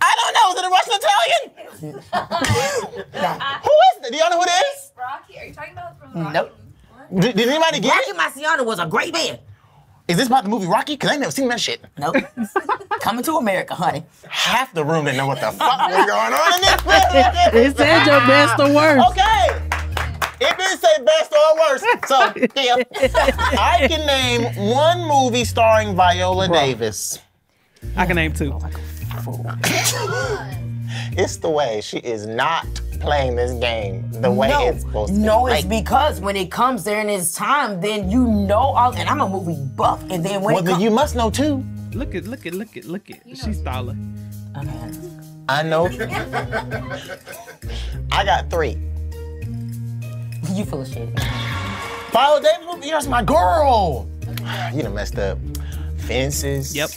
I don't know. Is it a Russian Italian? who is it? Do y'all know who it is? Rocky. Are you talking about from Rocky? Nope. What? Did, did anybody get Rocky it? Marciano was a great man. Is this about the movie Rocky? Because I ain't never seen that shit. Nope. Coming to America, honey. Half the room didn't know what the fuck was going on in this film. It said your best or worst. Okay. It didn't say best or worst. So, yeah. I can name one movie starring Viola Davis. I can name two. It's the way she is not playing this game the way no, it's supposed to no, be. it's because when it comes there and it's time, then you know all. And I'm a movie buff, and then when well, it then comes, you must know too. Look at, look at, look at, look at. She's stalling. I know. I got three. you full of shit. Viola Davis, you know, that's my girl. You done messed up. Fences. Yep.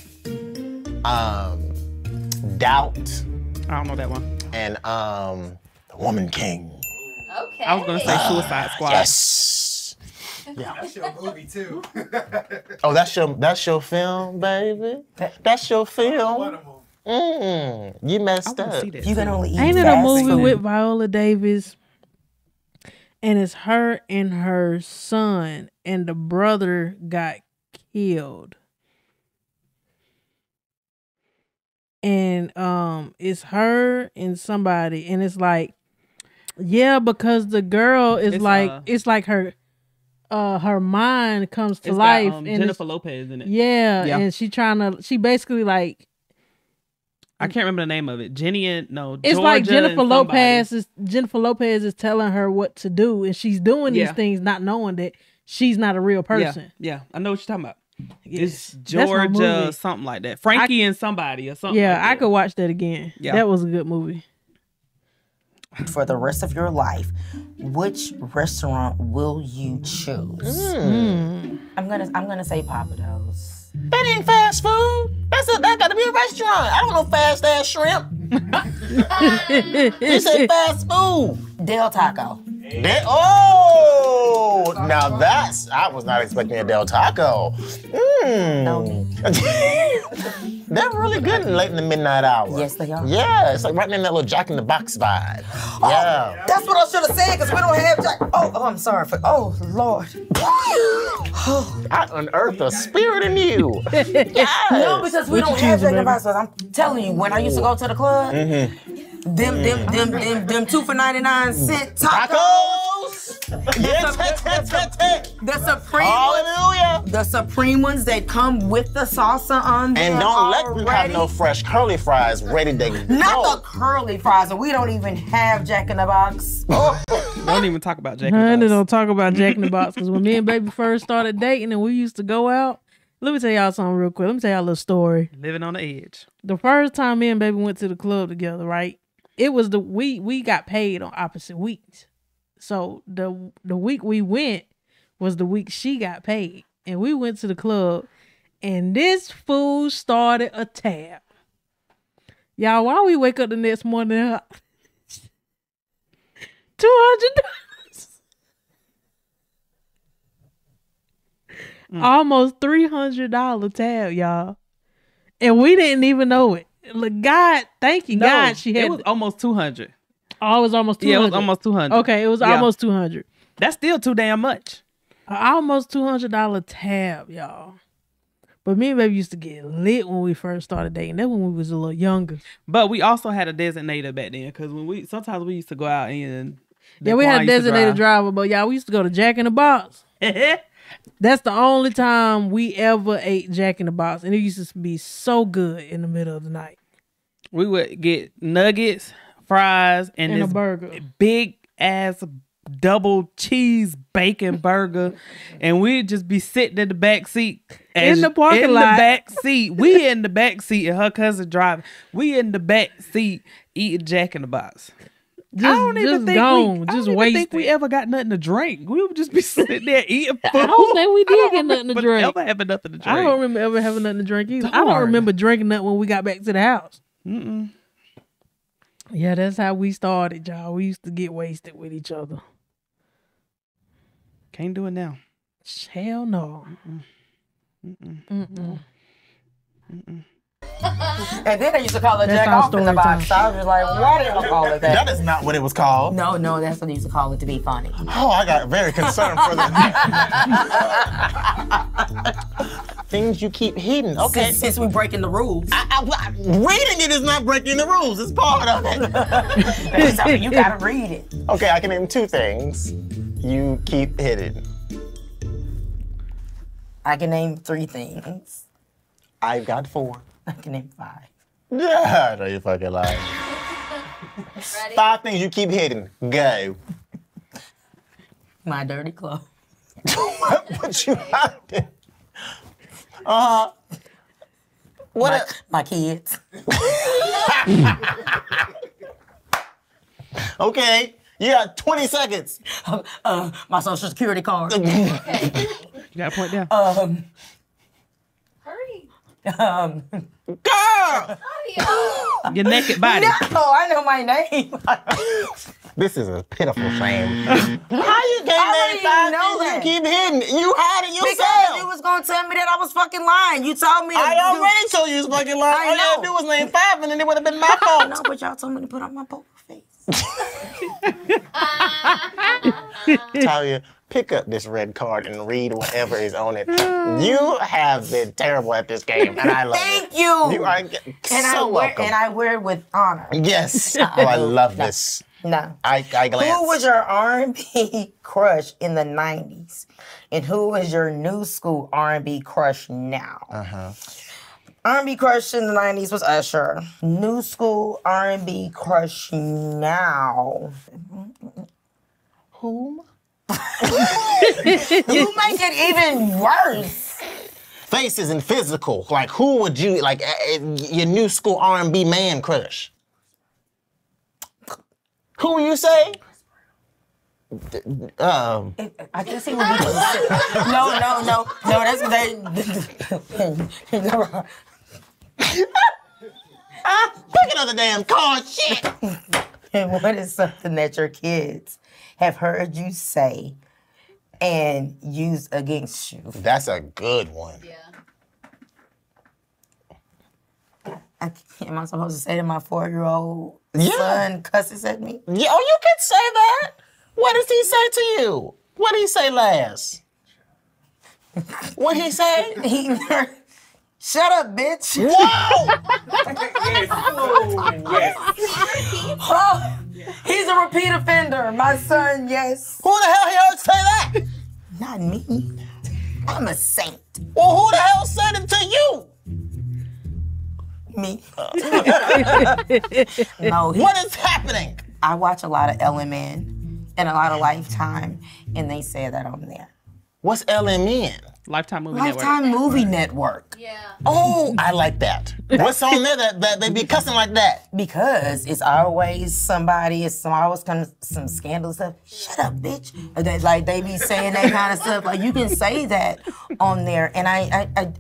Um, Doubt. I don't know that one. and um, the Woman King. Okay. I was gonna say Suicide Squad. Yes. That's your movie too. Oh, that's your that's your film, baby. That's your film. of them. Mm, you messed want up. see that. You can only eat Ain't it a movie food. with Viola Davis? And it's her and her son, and the brother got killed. And um, it's her and somebody, and it's like, yeah, because the girl is It's, like, uh, it's like her, uh, her mind comes to It's got, life, um, and it's- Jennifer Lopez in it. yeah, Yeah. and she trying to, she basically like I can't remember the name of it. Jenny and no. it's Georgia like Jennifer. Lopez is Jennifer Lopez is telling her what to do, and she's doing these things not knowing that she's not a real person. Yeah, yeah, I know what you're talking about. Yes. It's Georgia, something like that. Frankie and somebody or something. Yeah, like I could watch that again. Yeah. That was a good movie. For the rest of your life, which restaurant will you choose? Hmm. Hmm. I'm gonna I'm gonna say Pappadeaux. That ain't fast food. That's a that gotta be a restaurant. I don't know fast ass shrimp. you said fast food. Del Taco. Oh, now that's I was not expecting a Del Taco. Mm. No. They're really good in late in the midnight hour. Yes, they are. Yeah, it's like right in that little Jack in the Box vibe. Yeah. That's what I should have said because we don't have Jack. Oh, oh, I'm sorry for. Oh Lord. I unearthed a spirit in you. Yes. No, because we What don't have Jack in the? Box. I'm telling you, when I used to go to the club, them, mm. them, them, them, them two for 99 mm. cent tacos, Tacos. Yes, yes, yes, yes, yes. the supreme ones, Hallelujah. the supreme ones that come with the salsa on them And don't let them have no fresh curly fries ready to go. Not the curly fries, and we don't even have Jack in the Box. Don't even talk about Jack in the Box. don't talk about Jack in the Box because when me and baby first started dating and we used to go out. Let me tell y'all something real quick. Let me tell y'all a little story. Living on the edge. the first time me and baby went to the club together, right? It was the we we got paid on opposite weeks. So the the week we went was the week she got paid. And we went to the club and this fool started a tab. Y'all, why we wake up the next morning two hundred dollars. Mm. Almost three hundred dollar tab, y'all. And we didn't even know it. Look, God, thank you, No, God. She had it was almost two hundred. oh, it was almost two Yeah, it was almost two hundred. okay. It was Yeah. almost two hundred. That's still too damn much. Almost two hundred dollar tab, y'all. But me and baby used to get lit when we first started dating. That when we was a little younger. But we also had a designator back then because when we sometimes we used to go out and Yeah, we had a designated drive. driver, but y'all, we used to go to Jack in the Box. That's the only time we ever ate Jack in the Box, and it used to be so good in the middle of the night. we would get nuggets, fries, and, And a burger. big ass double cheese bacon burger, and we'd just be sitting in the back seat in the parking in lot. the back seat. We in the back seat, and her cousin driving. We in the back seat eating Jack in the Box. Just, I don't even think gone, we, I just don't even think we ever got nothing to drink. We would just be sitting there eating food. I don't think we did get nothing to drink. Ever having nothing to drink? I don't remember ever having nothing to drink either. I don't remember drinking nothing when we got back to the house. Mm-mm. Yeah, that's how we started, y'all. We used to get wasted with each other. Can't do it now. Hell no. Mm-mm. Mm-mm. And then they used to call it That's Jack our off in the story box. So I was just like, why did they call it that? That is not what it was called. no, no, that's what they used to call it to be funny. Oh, I got very concerned for the things you keep hidden. Okay. Since, since we breaking the rules. I, I- reading it is not breaking the rules. It's part of it. That's something you gotta read it. okay, I can name two things you keep hidden. I can name three things. I've got four. I can name five. Yeah, no, you fucking lying. Five things you keep hidden. Go. My dirty clothes. what you hiding? Uh huh. What? My, a- my kids. okay, you got 20 seconds. Uh, my social security card. You got a point down. Um, Hurry. Um, Girl, Your naked body. no, I know my name. this is a pitiful shame. How you can't I name didn't five know that. you keep hidden? You had it yourself. because yourself. you was gonna tell me that I was fucking lying. You told me to I do- already told you it was fucking lying. I All you had to do was name five, and then it would have been my fault. No, but y'all told me to put on my poker face. Talia, pick up this red card and read whatever is on it. You have been terrible at this game, and I love Thank it. you. You are and so I wear welcome. and I wear it with honor. yes. Oh, I love this. No. I, I glance. Who was your R&B crush in the 90s? And who is your new school R&B crush now? Uh-huh. R&B crush in the 90s was Usher. New school R&B crush now. Whom? You make it even worse. Faces and physical. Like, who would you, like, uh, uh, your new school R&B man crush? Who you say? Um, I guess he would be. No, no, no, no. That's they. no, pick another damn card. Shit. And what is something that your kids have heard you say and use against you? That's a good one. Yeah. I, am I supposed to say that my four-year-old Yeah. son cusses at me? Yeah, oh, you can say that. What does he say to you? What did he say last? What he say? He, shut up, bitch. Whoa! Oh, he's a repeat offender. My son, yes. Who the hell he heard say that? Not me. I'm a saint. Well, who the hell said it to you? Me. no, he, What is happening? I watch a lot of LMN and a lot of Lifetime, and they say that on there. What's LMN? Lifetime Movie Network. Lifetime Movie Network. Yeah. Oh, I like that. What's on there that, that they be cussing like that? Because it's always somebody, it's some, always kind of some scandal stuff. Shut up, bitch. They, like they be saying that kind of stuff. Like you can say that on there, and I, I, I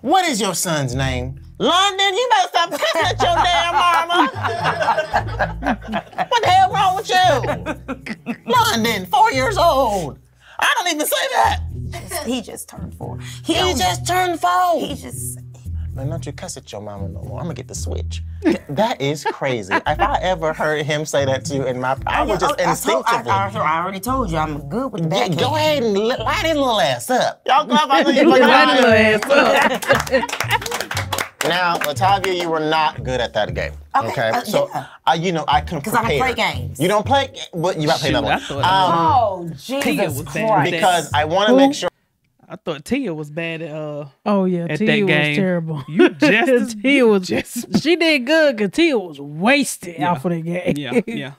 What is your son's name? London, you better stop cussing at your damn mama. what the hell wrong with you? London, four years old. I don't even say that. he just turned four. He, He just turned four. he just Man, don't you cuss at your mama no more. I'm gonna get the switch. that is crazy. if I ever heard him say that to you in my, I would just I, told- instinctively. I, I, I already told you I'm good with the Yeah, back. go ahead and li- light his little ass up. Y'all go up. I know you Light fucking his little lying. Now, Latavia, you were not good at that game. Okay, Okay, uh, so yeah. I, you know, I can Because I don't play games. You don't play, but you got to play Shoot, another one. Um, Oh, Jesus. Christ. because I want to make sure. I thought Tia was bad at uh Oh yeah, At Tia that was game, terrible. you just as- Tia was just- she did good because Tia was wasted Yeah. off of the game. yeah yeah.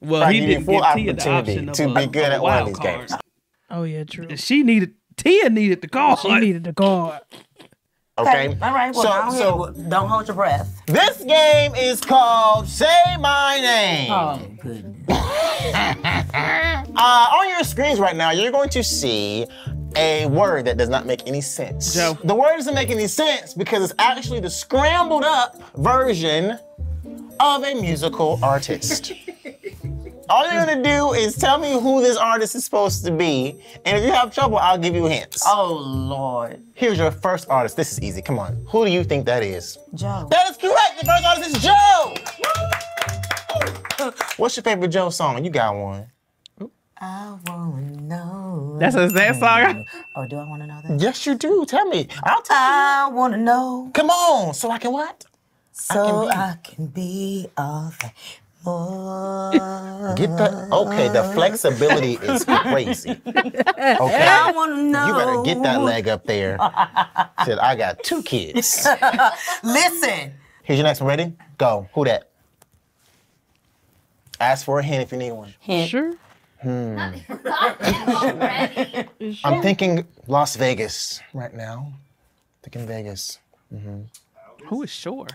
Well, I he give you didn't full give Tia the opportunity option of to a, be good a at one of these card. games. oh yeah, true. And she needed Tia needed the card. She needed the card. Okay. All right, well, So- go ahead. so- Well, don't hold your breath. This game is called Say My Name. Oh, goodness. Uh, on your screens right now, you're going to see a word that does not make any sense. Joe. The word doesn't make any sense because it's actually the scrambled up version of a musical artist. All you're gonna do is tell me who this artist is supposed to be, and if you have trouble, I'll give you hints. Oh, Lord. Here's your first artist. This is easy. Come on. Who do you think that is? Joe. That is correct. The first artist is Joe. What's your favorite Joe song? You got one. I wanna know. That's a that song. Hmm. Oh, do I wanna know that? Yes, you do. Tell me. I'll tell you. I wanna know Come on, so I can what? so be- I can be all that more. Get the okay. The flexibility is crazy. Okay. I Okay, wanna know. you better get that leg up there. Said I got two kids. Listen. Here's your next one. Ready? Go. Who that? Ask for a hint if you need one. Sure. Not already. I'm thinking Las Vegas right now. Thinking Vegas. Mm-hmm. Who is sure?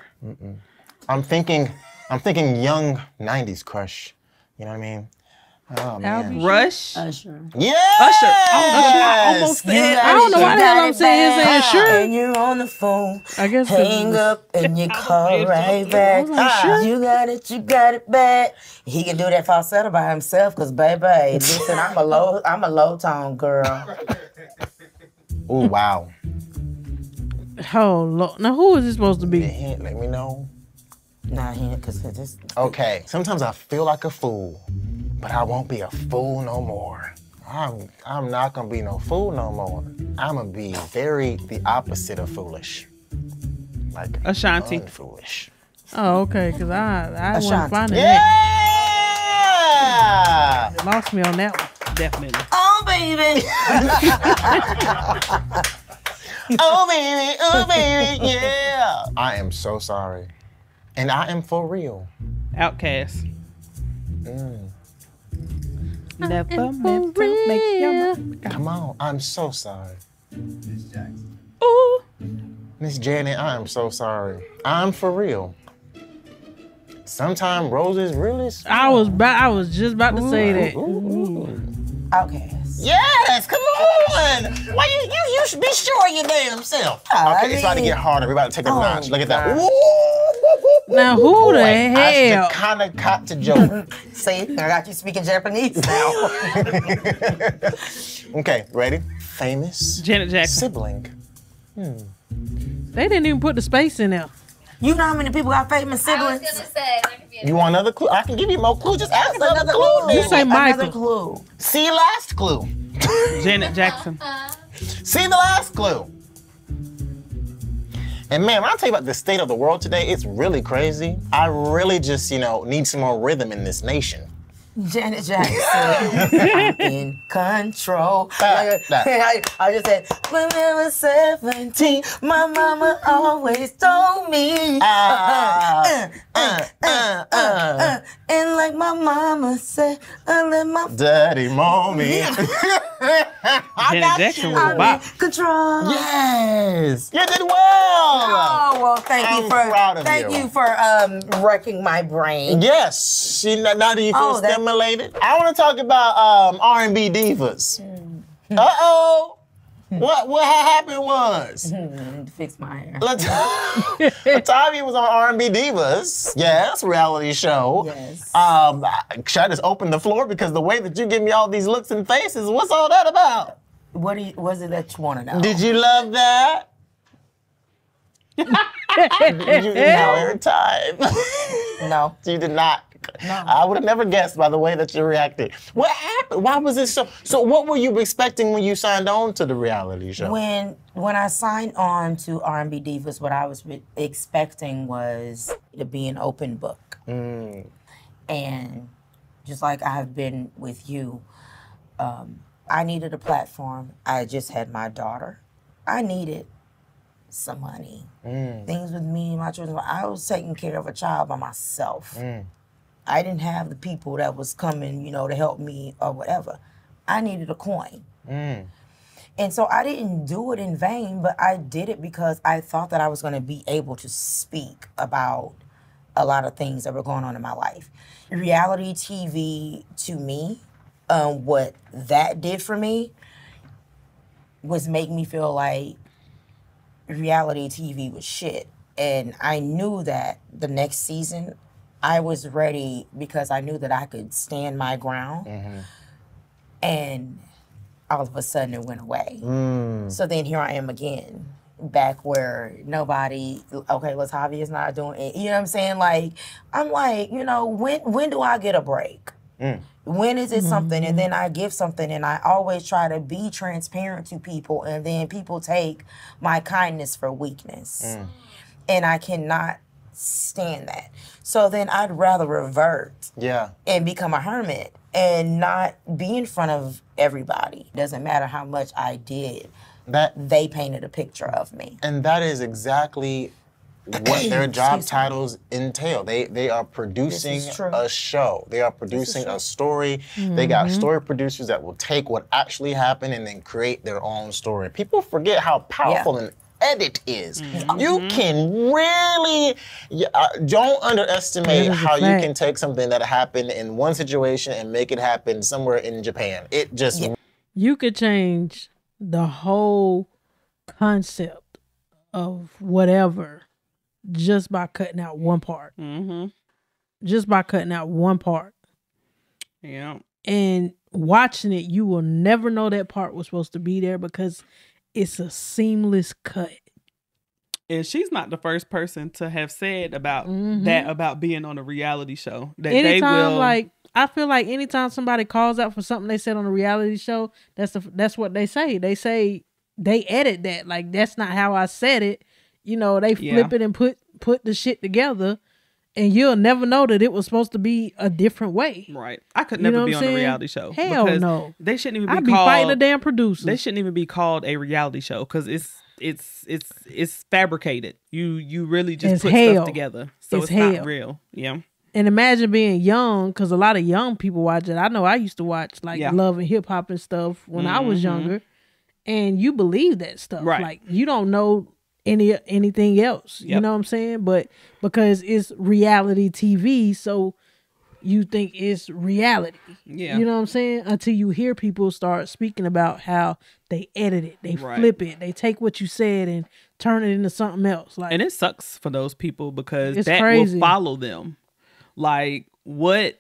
I'm thinking. I'm thinking young '90s crush. You know what I mean? Oh, man. Rush. Usher. Yes! Usher. Oh, I almost You said got I don't know why the hell got I'm it saying his bad, ass, sure. And you're on the phone. I guess 'cause Hang it's- up and you call it's right okay. back. was like, sure. You got it, you got it bad. He can do that falsetto by himself, cause baby, listen, I'm a low, I'm a low tone girl. Ooh, wow. Oh Lord. Now who is this supposed to A be? hint, let me know. Nah, he, cause this. Okay, sometimes I feel like a fool, but I won't be a fool no more. I'm I'm not gonna be no fool no more. I'm gonna be very the opposite of foolish. Like Ashanti. unfoolish. Oh, okay. Cause I I wasn't Ashanti. finding that. Yeah! Lost me on that one. Definitely. Oh baby. Oh baby, oh baby, yeah. I am so sorry. And I am for real. OutKast. Mm. Never meant to make your mind. Come on, I'm so sorry. Miss Jackson. Ooh. Miss Janet, I am so sorry. I'm for real. Sometimes roses really smell. I was about, I was just about to say that. OutKast. Yes, come on. Why you you you should be sure of your damn self. I Okay, it's about to get harder. We're about to take a Oh, notch. Look at that. gosh. Now who the Boy, hell? I kind of caught the joke. See, I got you speaking Japanese now. okay, ready? Famous Janet Jackson. sibling. Hmm. They didn't even put the space in there. you know how many people got famous I was siblings? gonna say, there could be a You want another clue? I can give you more clues. Just ask another clue. You then. say Another clue. See last clue. Janet Jackson. See the last clue. And man, when I tell you about the state of the world today, it's really crazy. I really just, you know, need some more rhythm in this nation. Janet Jackson, I'm in control. Like, Nah, nah. I, I just said, when I was 17, my mama always told me. Ah, uh, uh, uh, uh, uh, and like my mama said, I let my Daddy, mommy. Janet Jackson was a I'm in control. yes, you did well. Oh well, thank I'm you for proud of thank you. you. for um wrecking my brain. Yes. See, now, now do you feel Oh, stimulated? I want to talk about um, R&B divas. Hmm. Uh oh. What what ha- happened was Fix my hair. Lat- Latavia was on R&B Divas. Yes, reality show. Yes. Um, should I just open the floor because the way that you give me all these looks and faces, what's all that about? What do you, was it that you want to know? Did you love that? did you enjoy your time? no. you did not. I would have never guessed by the way that you reacted. What happened? Why was this so? So, what were you expecting when you signed on to the reality show? When when I signed on to R&B Divas, what I was re- expecting was to be an open book, Mm, and just like I have been with you, um, I needed a platform. I just had my daughter. I needed some money. mm, Things with me and my children. I was taking care of a child by myself. mm. I didn't have the people that was coming, you know, to help me or whatever. I needed a coin. mm. And so I didn't do it in vain, but I did it because I thought that I was going to be able to speak about a lot of things that were going on in my life. Reality TV, to me, um, what that did for me was make me feel like reality TV was shit. And I knew that the next season, I was ready because I knew that I could stand my ground. And all of a sudden it went away. Mm. So then here I am again, back where nobody, okay, Latavia's not doing it. You know what I'm saying? Like, I'm like, you know, when when do I get a break? Mm. When is it something? And then I give something, and I always try to be transparent to people, and then people take my kindness for weakness. And I cannot stand that. So then I'd rather revert Yeah. and become a hermit and not be in front of everybody. Doesn't matter how much I did, That they painted a picture of me. and that is exactly what their job Excuse me. titles entail. They they are producing a show. They are producing true. a story. They got mm-hmm. story producers that will take what actually happened and then create their own story. People forget how powerful and edit is. Mm-hmm. You can really uh, don't underestimate That is a how you can take something that happened in one situation and make it happen somewhere in Japan. It just you could change the whole concept of whatever just by cutting out one part. Mm-hmm. Just by cutting out one part. Yeah. And watching it, you will never know that part was supposed to be there because it's a seamless cut. And she's not the first person to have said about Mhm. that about being on a reality show. That anytime they will like I feel like anytime somebody calls out for something they said on a reality show, that's the that's what they say. They say they edit that. Like that's not how I said it. You know, they Yeah. flip it and put put the shit together and you'll never know that it was supposed to be a different way. Right. I could You never know be on a reality show. Hell no. They shouldn't even be I'd be called fighting a damn producer. they shouldn't even be called a reality show because it's it's it's it's fabricated. You you really just It's put hell. stuff together, so It's it's, not real. Yeah, and imagine being young because a lot of young people watch it i know i used to watch like Yeah. love and hip-hop and stuff when i was Mhm. younger and you believe that stuff Right. like you don't know any anything else you know what i'm saying but because it's reality tv so you think it's reality yeah. you know what i'm saying until you hear people start speaking about how they edit it they Right. flip it they take what you said and turn it into something else like and it sucks for those people because It's that crazy. will follow them. Like what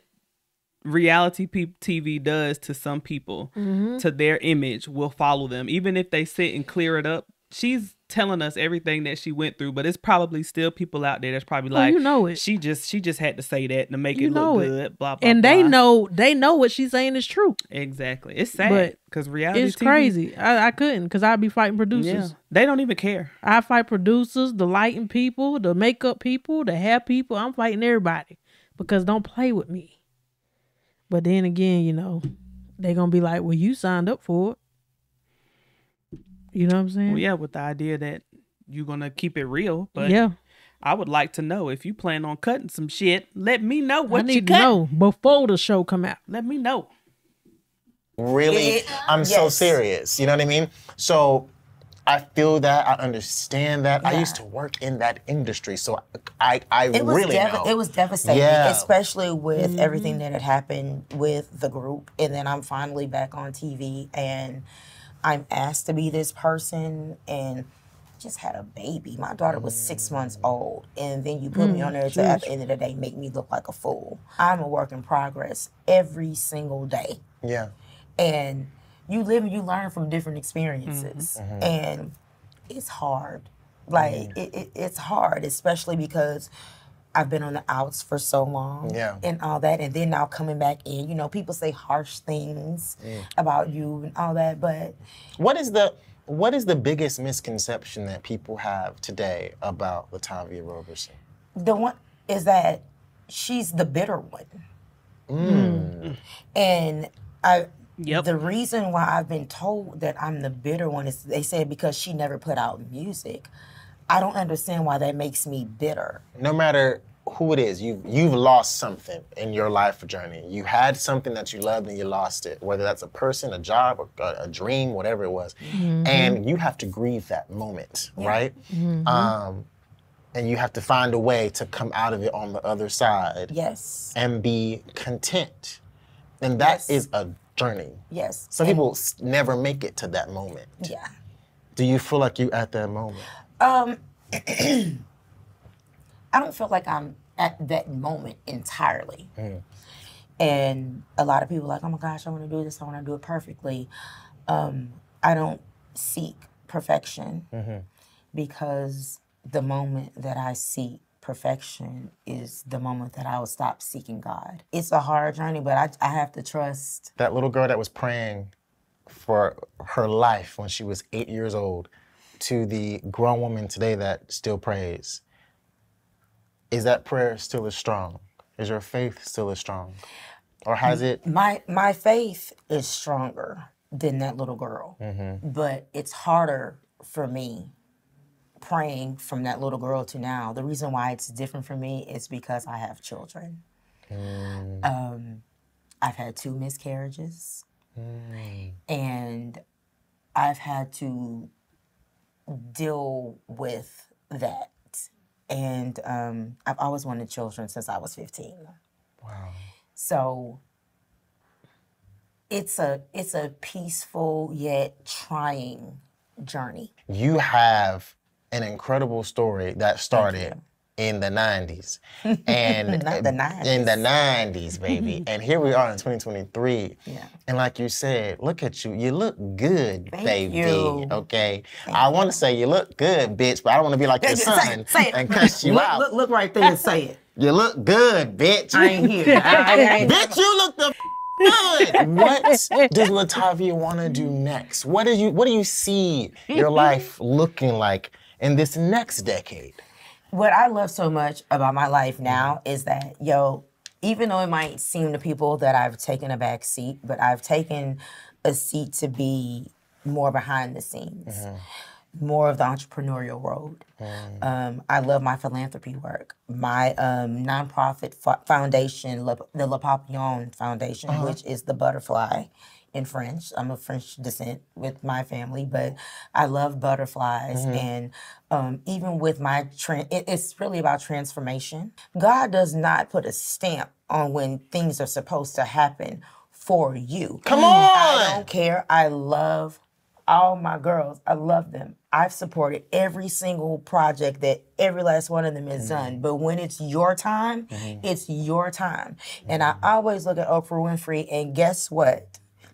reality TV does to some people, Mm-hmm. to their image, will follow them, even if they sit and clear it up. She's telling us everything that she went through, but it's probably still people out there that's probably Oh, like, you know it. She just she just had to say that to make You it look it. good. Blah blah. and they know they know what she's saying is true exactly. It's sad because reality it's TV crazy. I, I couldn't because I'd be fighting Yeah, producers. they don't even care. I fight producers, the lighting people, the makeup people, the hair people. I'm fighting everybody because don't play with me. But then again, you know, they gonna be like, "Well, you signed up for it." You know what I'm saying? Well, yeah, with the idea that you're gonna keep it real, but yeah. I would like to know if you plan on cutting some shit. Let me know I what you need to cut. know before the show come out. Let me know. really It- i'm so serious you know what i mean so i feel that i understand that i used to work in that industry so i i It was really dev- know it was devastating, Yeah. especially with everything mm-hmm. that had happened with the group. And then I'm finally back on TV and I'm asked to be this person and just had a baby. My daughter was six mm. months old. And then you put me mm, on there to at the end of the day make me look like a fool. I'm a work in progress every single day yeah and you live and you learn from different experiences Mm-hmm. mm-hmm. and it's hard like mm. it, it, it's hard especially because i've been on the outs for so long Yeah. and all that and then now coming back in you know people say harsh things Mm. about you and all that but What is the what is the biggest misconception that people have today about Latavia Roberson? the one is that she's the bitter one Mm. and i Yep. The reason why I've been told that I'm the bitter one is they said because she never put out music. I don't understand why that makes me bitter. No matter who it is, you've you've lost something in your life journey. You had something that you loved and you lost it, whether that's a person, a job, or a, a dream, whatever it was, and you have to grieve that moment, right? Um, and you have to find a way to come out of it on the other side Yes. and be content, and that Yes. is a journey. Yes. Some And- people never make it to that moment. Yeah. Do you feel like you at that moment? Um, I don't feel like I'm at that moment entirely. And a lot of people are like, oh my gosh, I want to do this. I want to do it perfectly. Um, I don't seek perfection because the moment that I seek perfection is the moment that I will stop seeking God. It's a hard journey, but I, I have to trust. That little girl that was praying for her life when she was eight years old to the grown woman today that still prays. Is that prayer still as strong? Is your faith still as strong? Or has it? My my faith is stronger than that little girl, mm-hmm. but it's harder for me praying from that little girl to now. The reason why it's different for me is because I have children. Mm. Um, I've had two miscarriages, mm. and I've had to deal with that. And um, I've always wanted children since I was 15. Wow. So it's a it's a peaceful yet trying journey. You have an incredible story that started in the 90s. And the in the 90s, baby. and here we are in 2023. Yeah. And like you said, look at you. You look good, Thank baby. you. Okay. I want to say you look good, bitch, but I don't want to be like your son it, say and cuss you look, out. Look, look right there and say it. You look good, bitch. I ain't here. I, I, ain't Bitch, you look the good. What does Latavia want to do next? What do you What do you see your life looking like in this next decade? What I love so much about my life now is that, yo, even though it might seem to people that I've taken a back seat, but I've taken a seat to be more behind the scenes, more of the entrepreneurial road. Um, I love my philanthropy work. My um, nonprofit fo- foundation, the Le Papillon Foundation, which is the butterfly in French. I'm of French descent with my family, but I love butterflies. Mm-hmm. And um, even with my, tran it, it's really about transformation. God does not put a stamp on when things are supposed to happen for you. Come on! I don't care. I love all my girls. I love them. I've supported every single project that every last one of them has mm-hmm. done. But when it's your time, mm-hmm. it's your time. And I always look at Oprah Winfrey and guess what?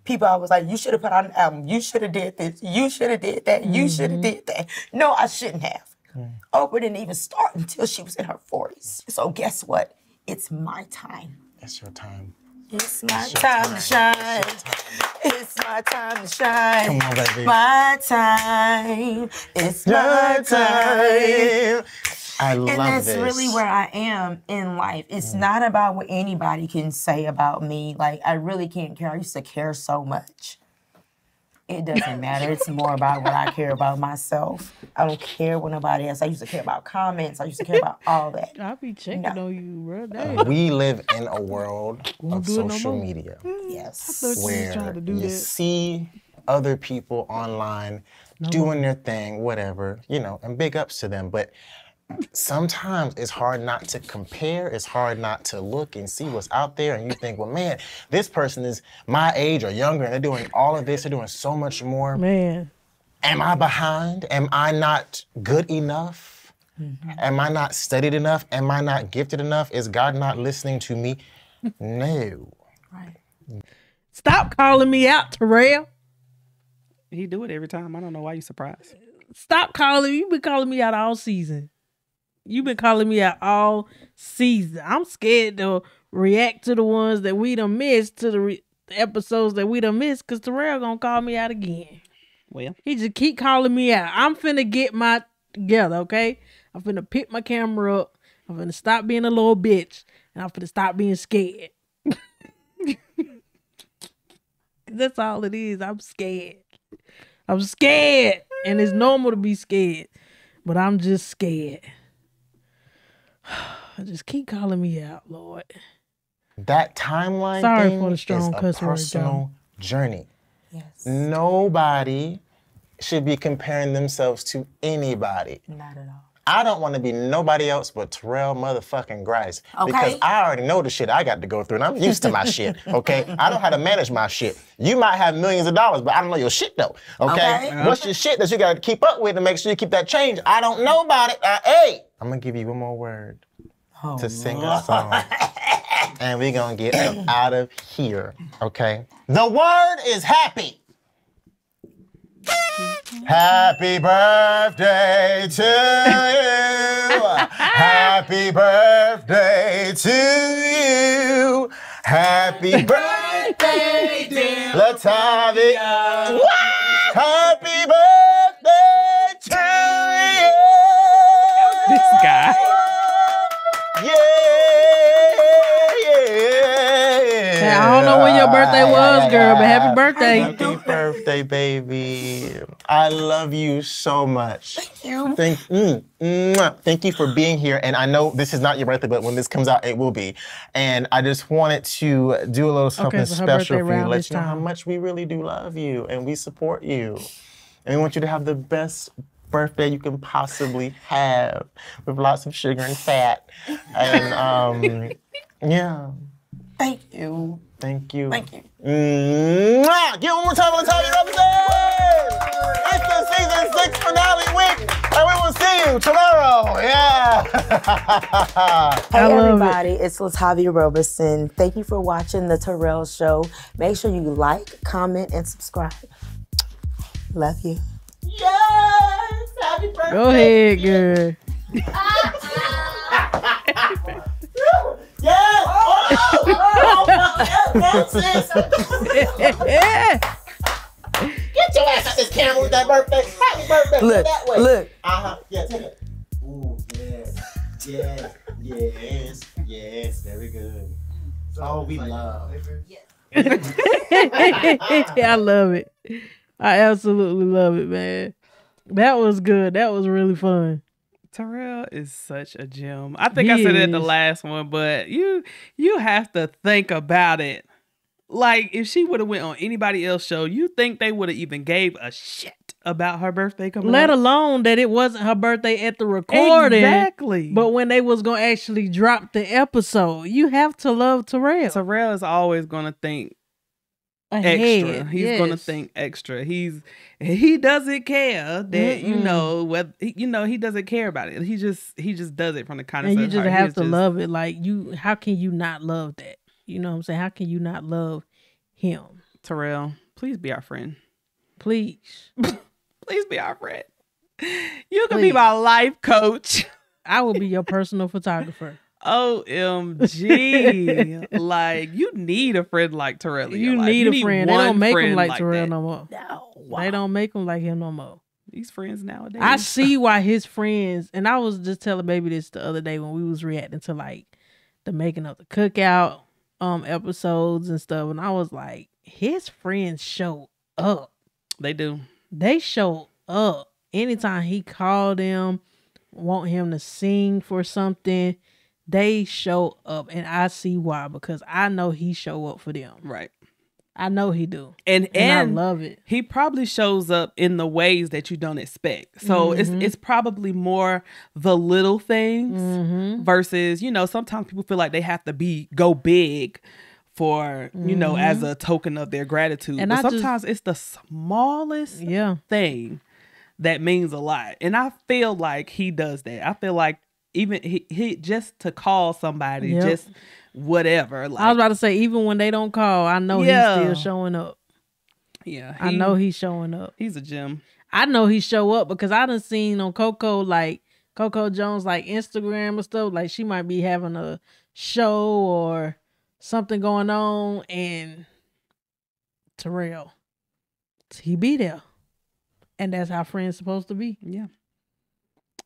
People always like, you should have put out an album. You should have did this. You should have did that. You should have mm-hmm. did that. No, I shouldn't have. Mm. Oprah didn't even start until she was in her 40s. So guess what? It's my time. It's your time. It's my time to shine. It's my time to shine. Come on, baby. My time. It's my time. I love And that's this. really where I am in life. It's mm. not about what anybody can say about me. Like, I really can't care. I used to care so much. It doesn't matter. It's more about what I care about myself. I don't care what nobody else. I used to care about comments. I used to care about all that. I be checking No. on you, bro. Uh, Damn. we live in a world of do it no social more. media mm. Yes. thought you was where trying to do you that. see other people online doing their thing, whatever, you know, and big ups to them. But sometimes it's hard not to compare. It's hard not to look and see what's out there. And you think, well, man, this person is my age or younger and they're doing all of this. They're doing so much more. Man. Am I behind? Am I not good enough? Mm-hmm. Am I not studied enough? Am I not gifted enough? Is God not listening to me? No. Right. Stop calling me out, Terrell. He do it every time. I don't know why you surprised. Stop calling. You've been calling me out all season. You've been calling me out all season. I'm scared to react to the ones that we done missed, to the, re- the episodes that we done missed, because Terrell gonna call me out again. Well, He just keep calling me out. I'm finna get my together, okay? I'm finna pick my camera up. I'm finna stop being a little bitch, and I'm finna stop being scared. That's all it is. I'm scared. I'm scared, and it's normal to be scared, but I'm just scared. just keep calling me out, Lord. That timeline Sorry thing for the strong is a cuss word, personal journey. Yes. Nobody should be comparing themselves to anybody. Not at all. I don't want to be nobody else but Terrell motherfucking Grice. Okay. Because I already know the shit I got to go through and I'm used to my shit. Okay? I know how to manage my shit. You might have millions of dollars, but I don't know your shit though. Okay? Okay. What's your shit that you got to keep up with and make sure you keep that change? I don't know about it. Uh, hey! I'm going to give you one more word Oh, to sing a song. and we're going to get out of here. Okay? The word is happy. Happy birthday to you. Happy birthday to you. Happy birthday, dear Latavia. Happy girl, but happy birthday. Happy birthday, baby. I love you so much. Thank you. Thank, mm, mwah. Thank you for being here. And I know this is not your birthday, but when this comes out, it will be. And I just wanted to do a little something so special for you, around let this you know how much we really do love you and we support you. And we want you to have the best birthday you can possibly have with lots of sugar and fat. And um, yeah, Thank you. thank you. Thank you. Mwah! Give one more time on the Tommy Robinson! It's the season six finale week, and we will see you tomorrow. Yeah. Hey I love it. everybody, it's Latavia Roberson. Thank you for watching the Terrell Show. Make sure you like, comment, and subscribe. Love you. yes! Happy birthday! Go ahead, girl. Yes! Oh, Get your ass out this camera with that birthday. Happy birthday. Look, that way. look. Uh-huh. Yeah, take it. Ooh, yes. Yes. Yes. Yes. Very good. Oh, we love. I love it. I absolutely love it, man. That was good. That was really fun. Terrell is such a gem. I think He I said it in the last one, but you you have to think about it. Like if she would have went on anybody else show, you think they would have even gave a shit about her birthday coming Let up? alone that it wasn't her birthday at the recording. Exactly. But when they was gonna actually drop the episode, you have to love Terrell. Terrell is always gonna think Ahead, extra. He's gonna think extra. He's he doesn't care that you Mm-mm. know what you know. He doesn't care about it. He just he just does it from the kindness and you just heart. Have to just- love it. Like you, how can you not love that? You know what I'm saying? How can you not love him? Terrell. Please be our friend. Please. Please be our friend. You can be my life coach. I will be your personal photographer. OMG. like, you need a friend like Terrell. in your You life. need a friend. They don't make him friend like, Terrell that. no more. No. They don't make him like him no more. These friends nowadays. I see why his friends and I was just telling baby this the other day when we was reacting to like the making of the cookout um episodes and stuff, and I was like, his friends show up. They do. They show up anytime he called them, want him to sing for something. They show up, and I see why because I know he show up for them. Right. I know he do, And and, and, I love it. he probably shows up in the ways that you don't expect. So Mhm. it's it's probably more the little things Mm-hmm. versus, you know, sometimes people feel like they have to be go big for, you know, as a token of their gratitude. Mm-hmm. And but I just- sometimes it's the smallest Yeah, thing that means a lot. And I feel like he does that. I feel like even he, he just to call somebody, Yep. just whatever. Like I was about to say even when they don't call, I know Yeah. he's still showing up. yeah, I know he's showing up. he's a gem. I know he show up because I done seen on Coco like Coco Jones like Instagram or stuff like she might be having a show or something going on and Terrell he be there. And that's how friends supposed to be. Yeah.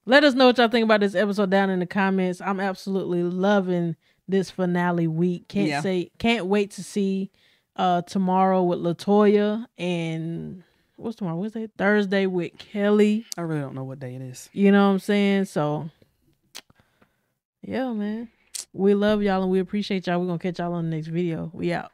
Let us know what y'all think about this episode down in the comments. I'm absolutely loving this finale week. Can't Yeah. say can't wait to see uh tomorrow with LeToya and what's tomorrow? Wednesday? Thursday with Kelly. I really don't know what day it is. You know what I'm saying? So yeah, man. We love y'all and we appreciate y'all. We're gonna catch y'all on the next video. We out.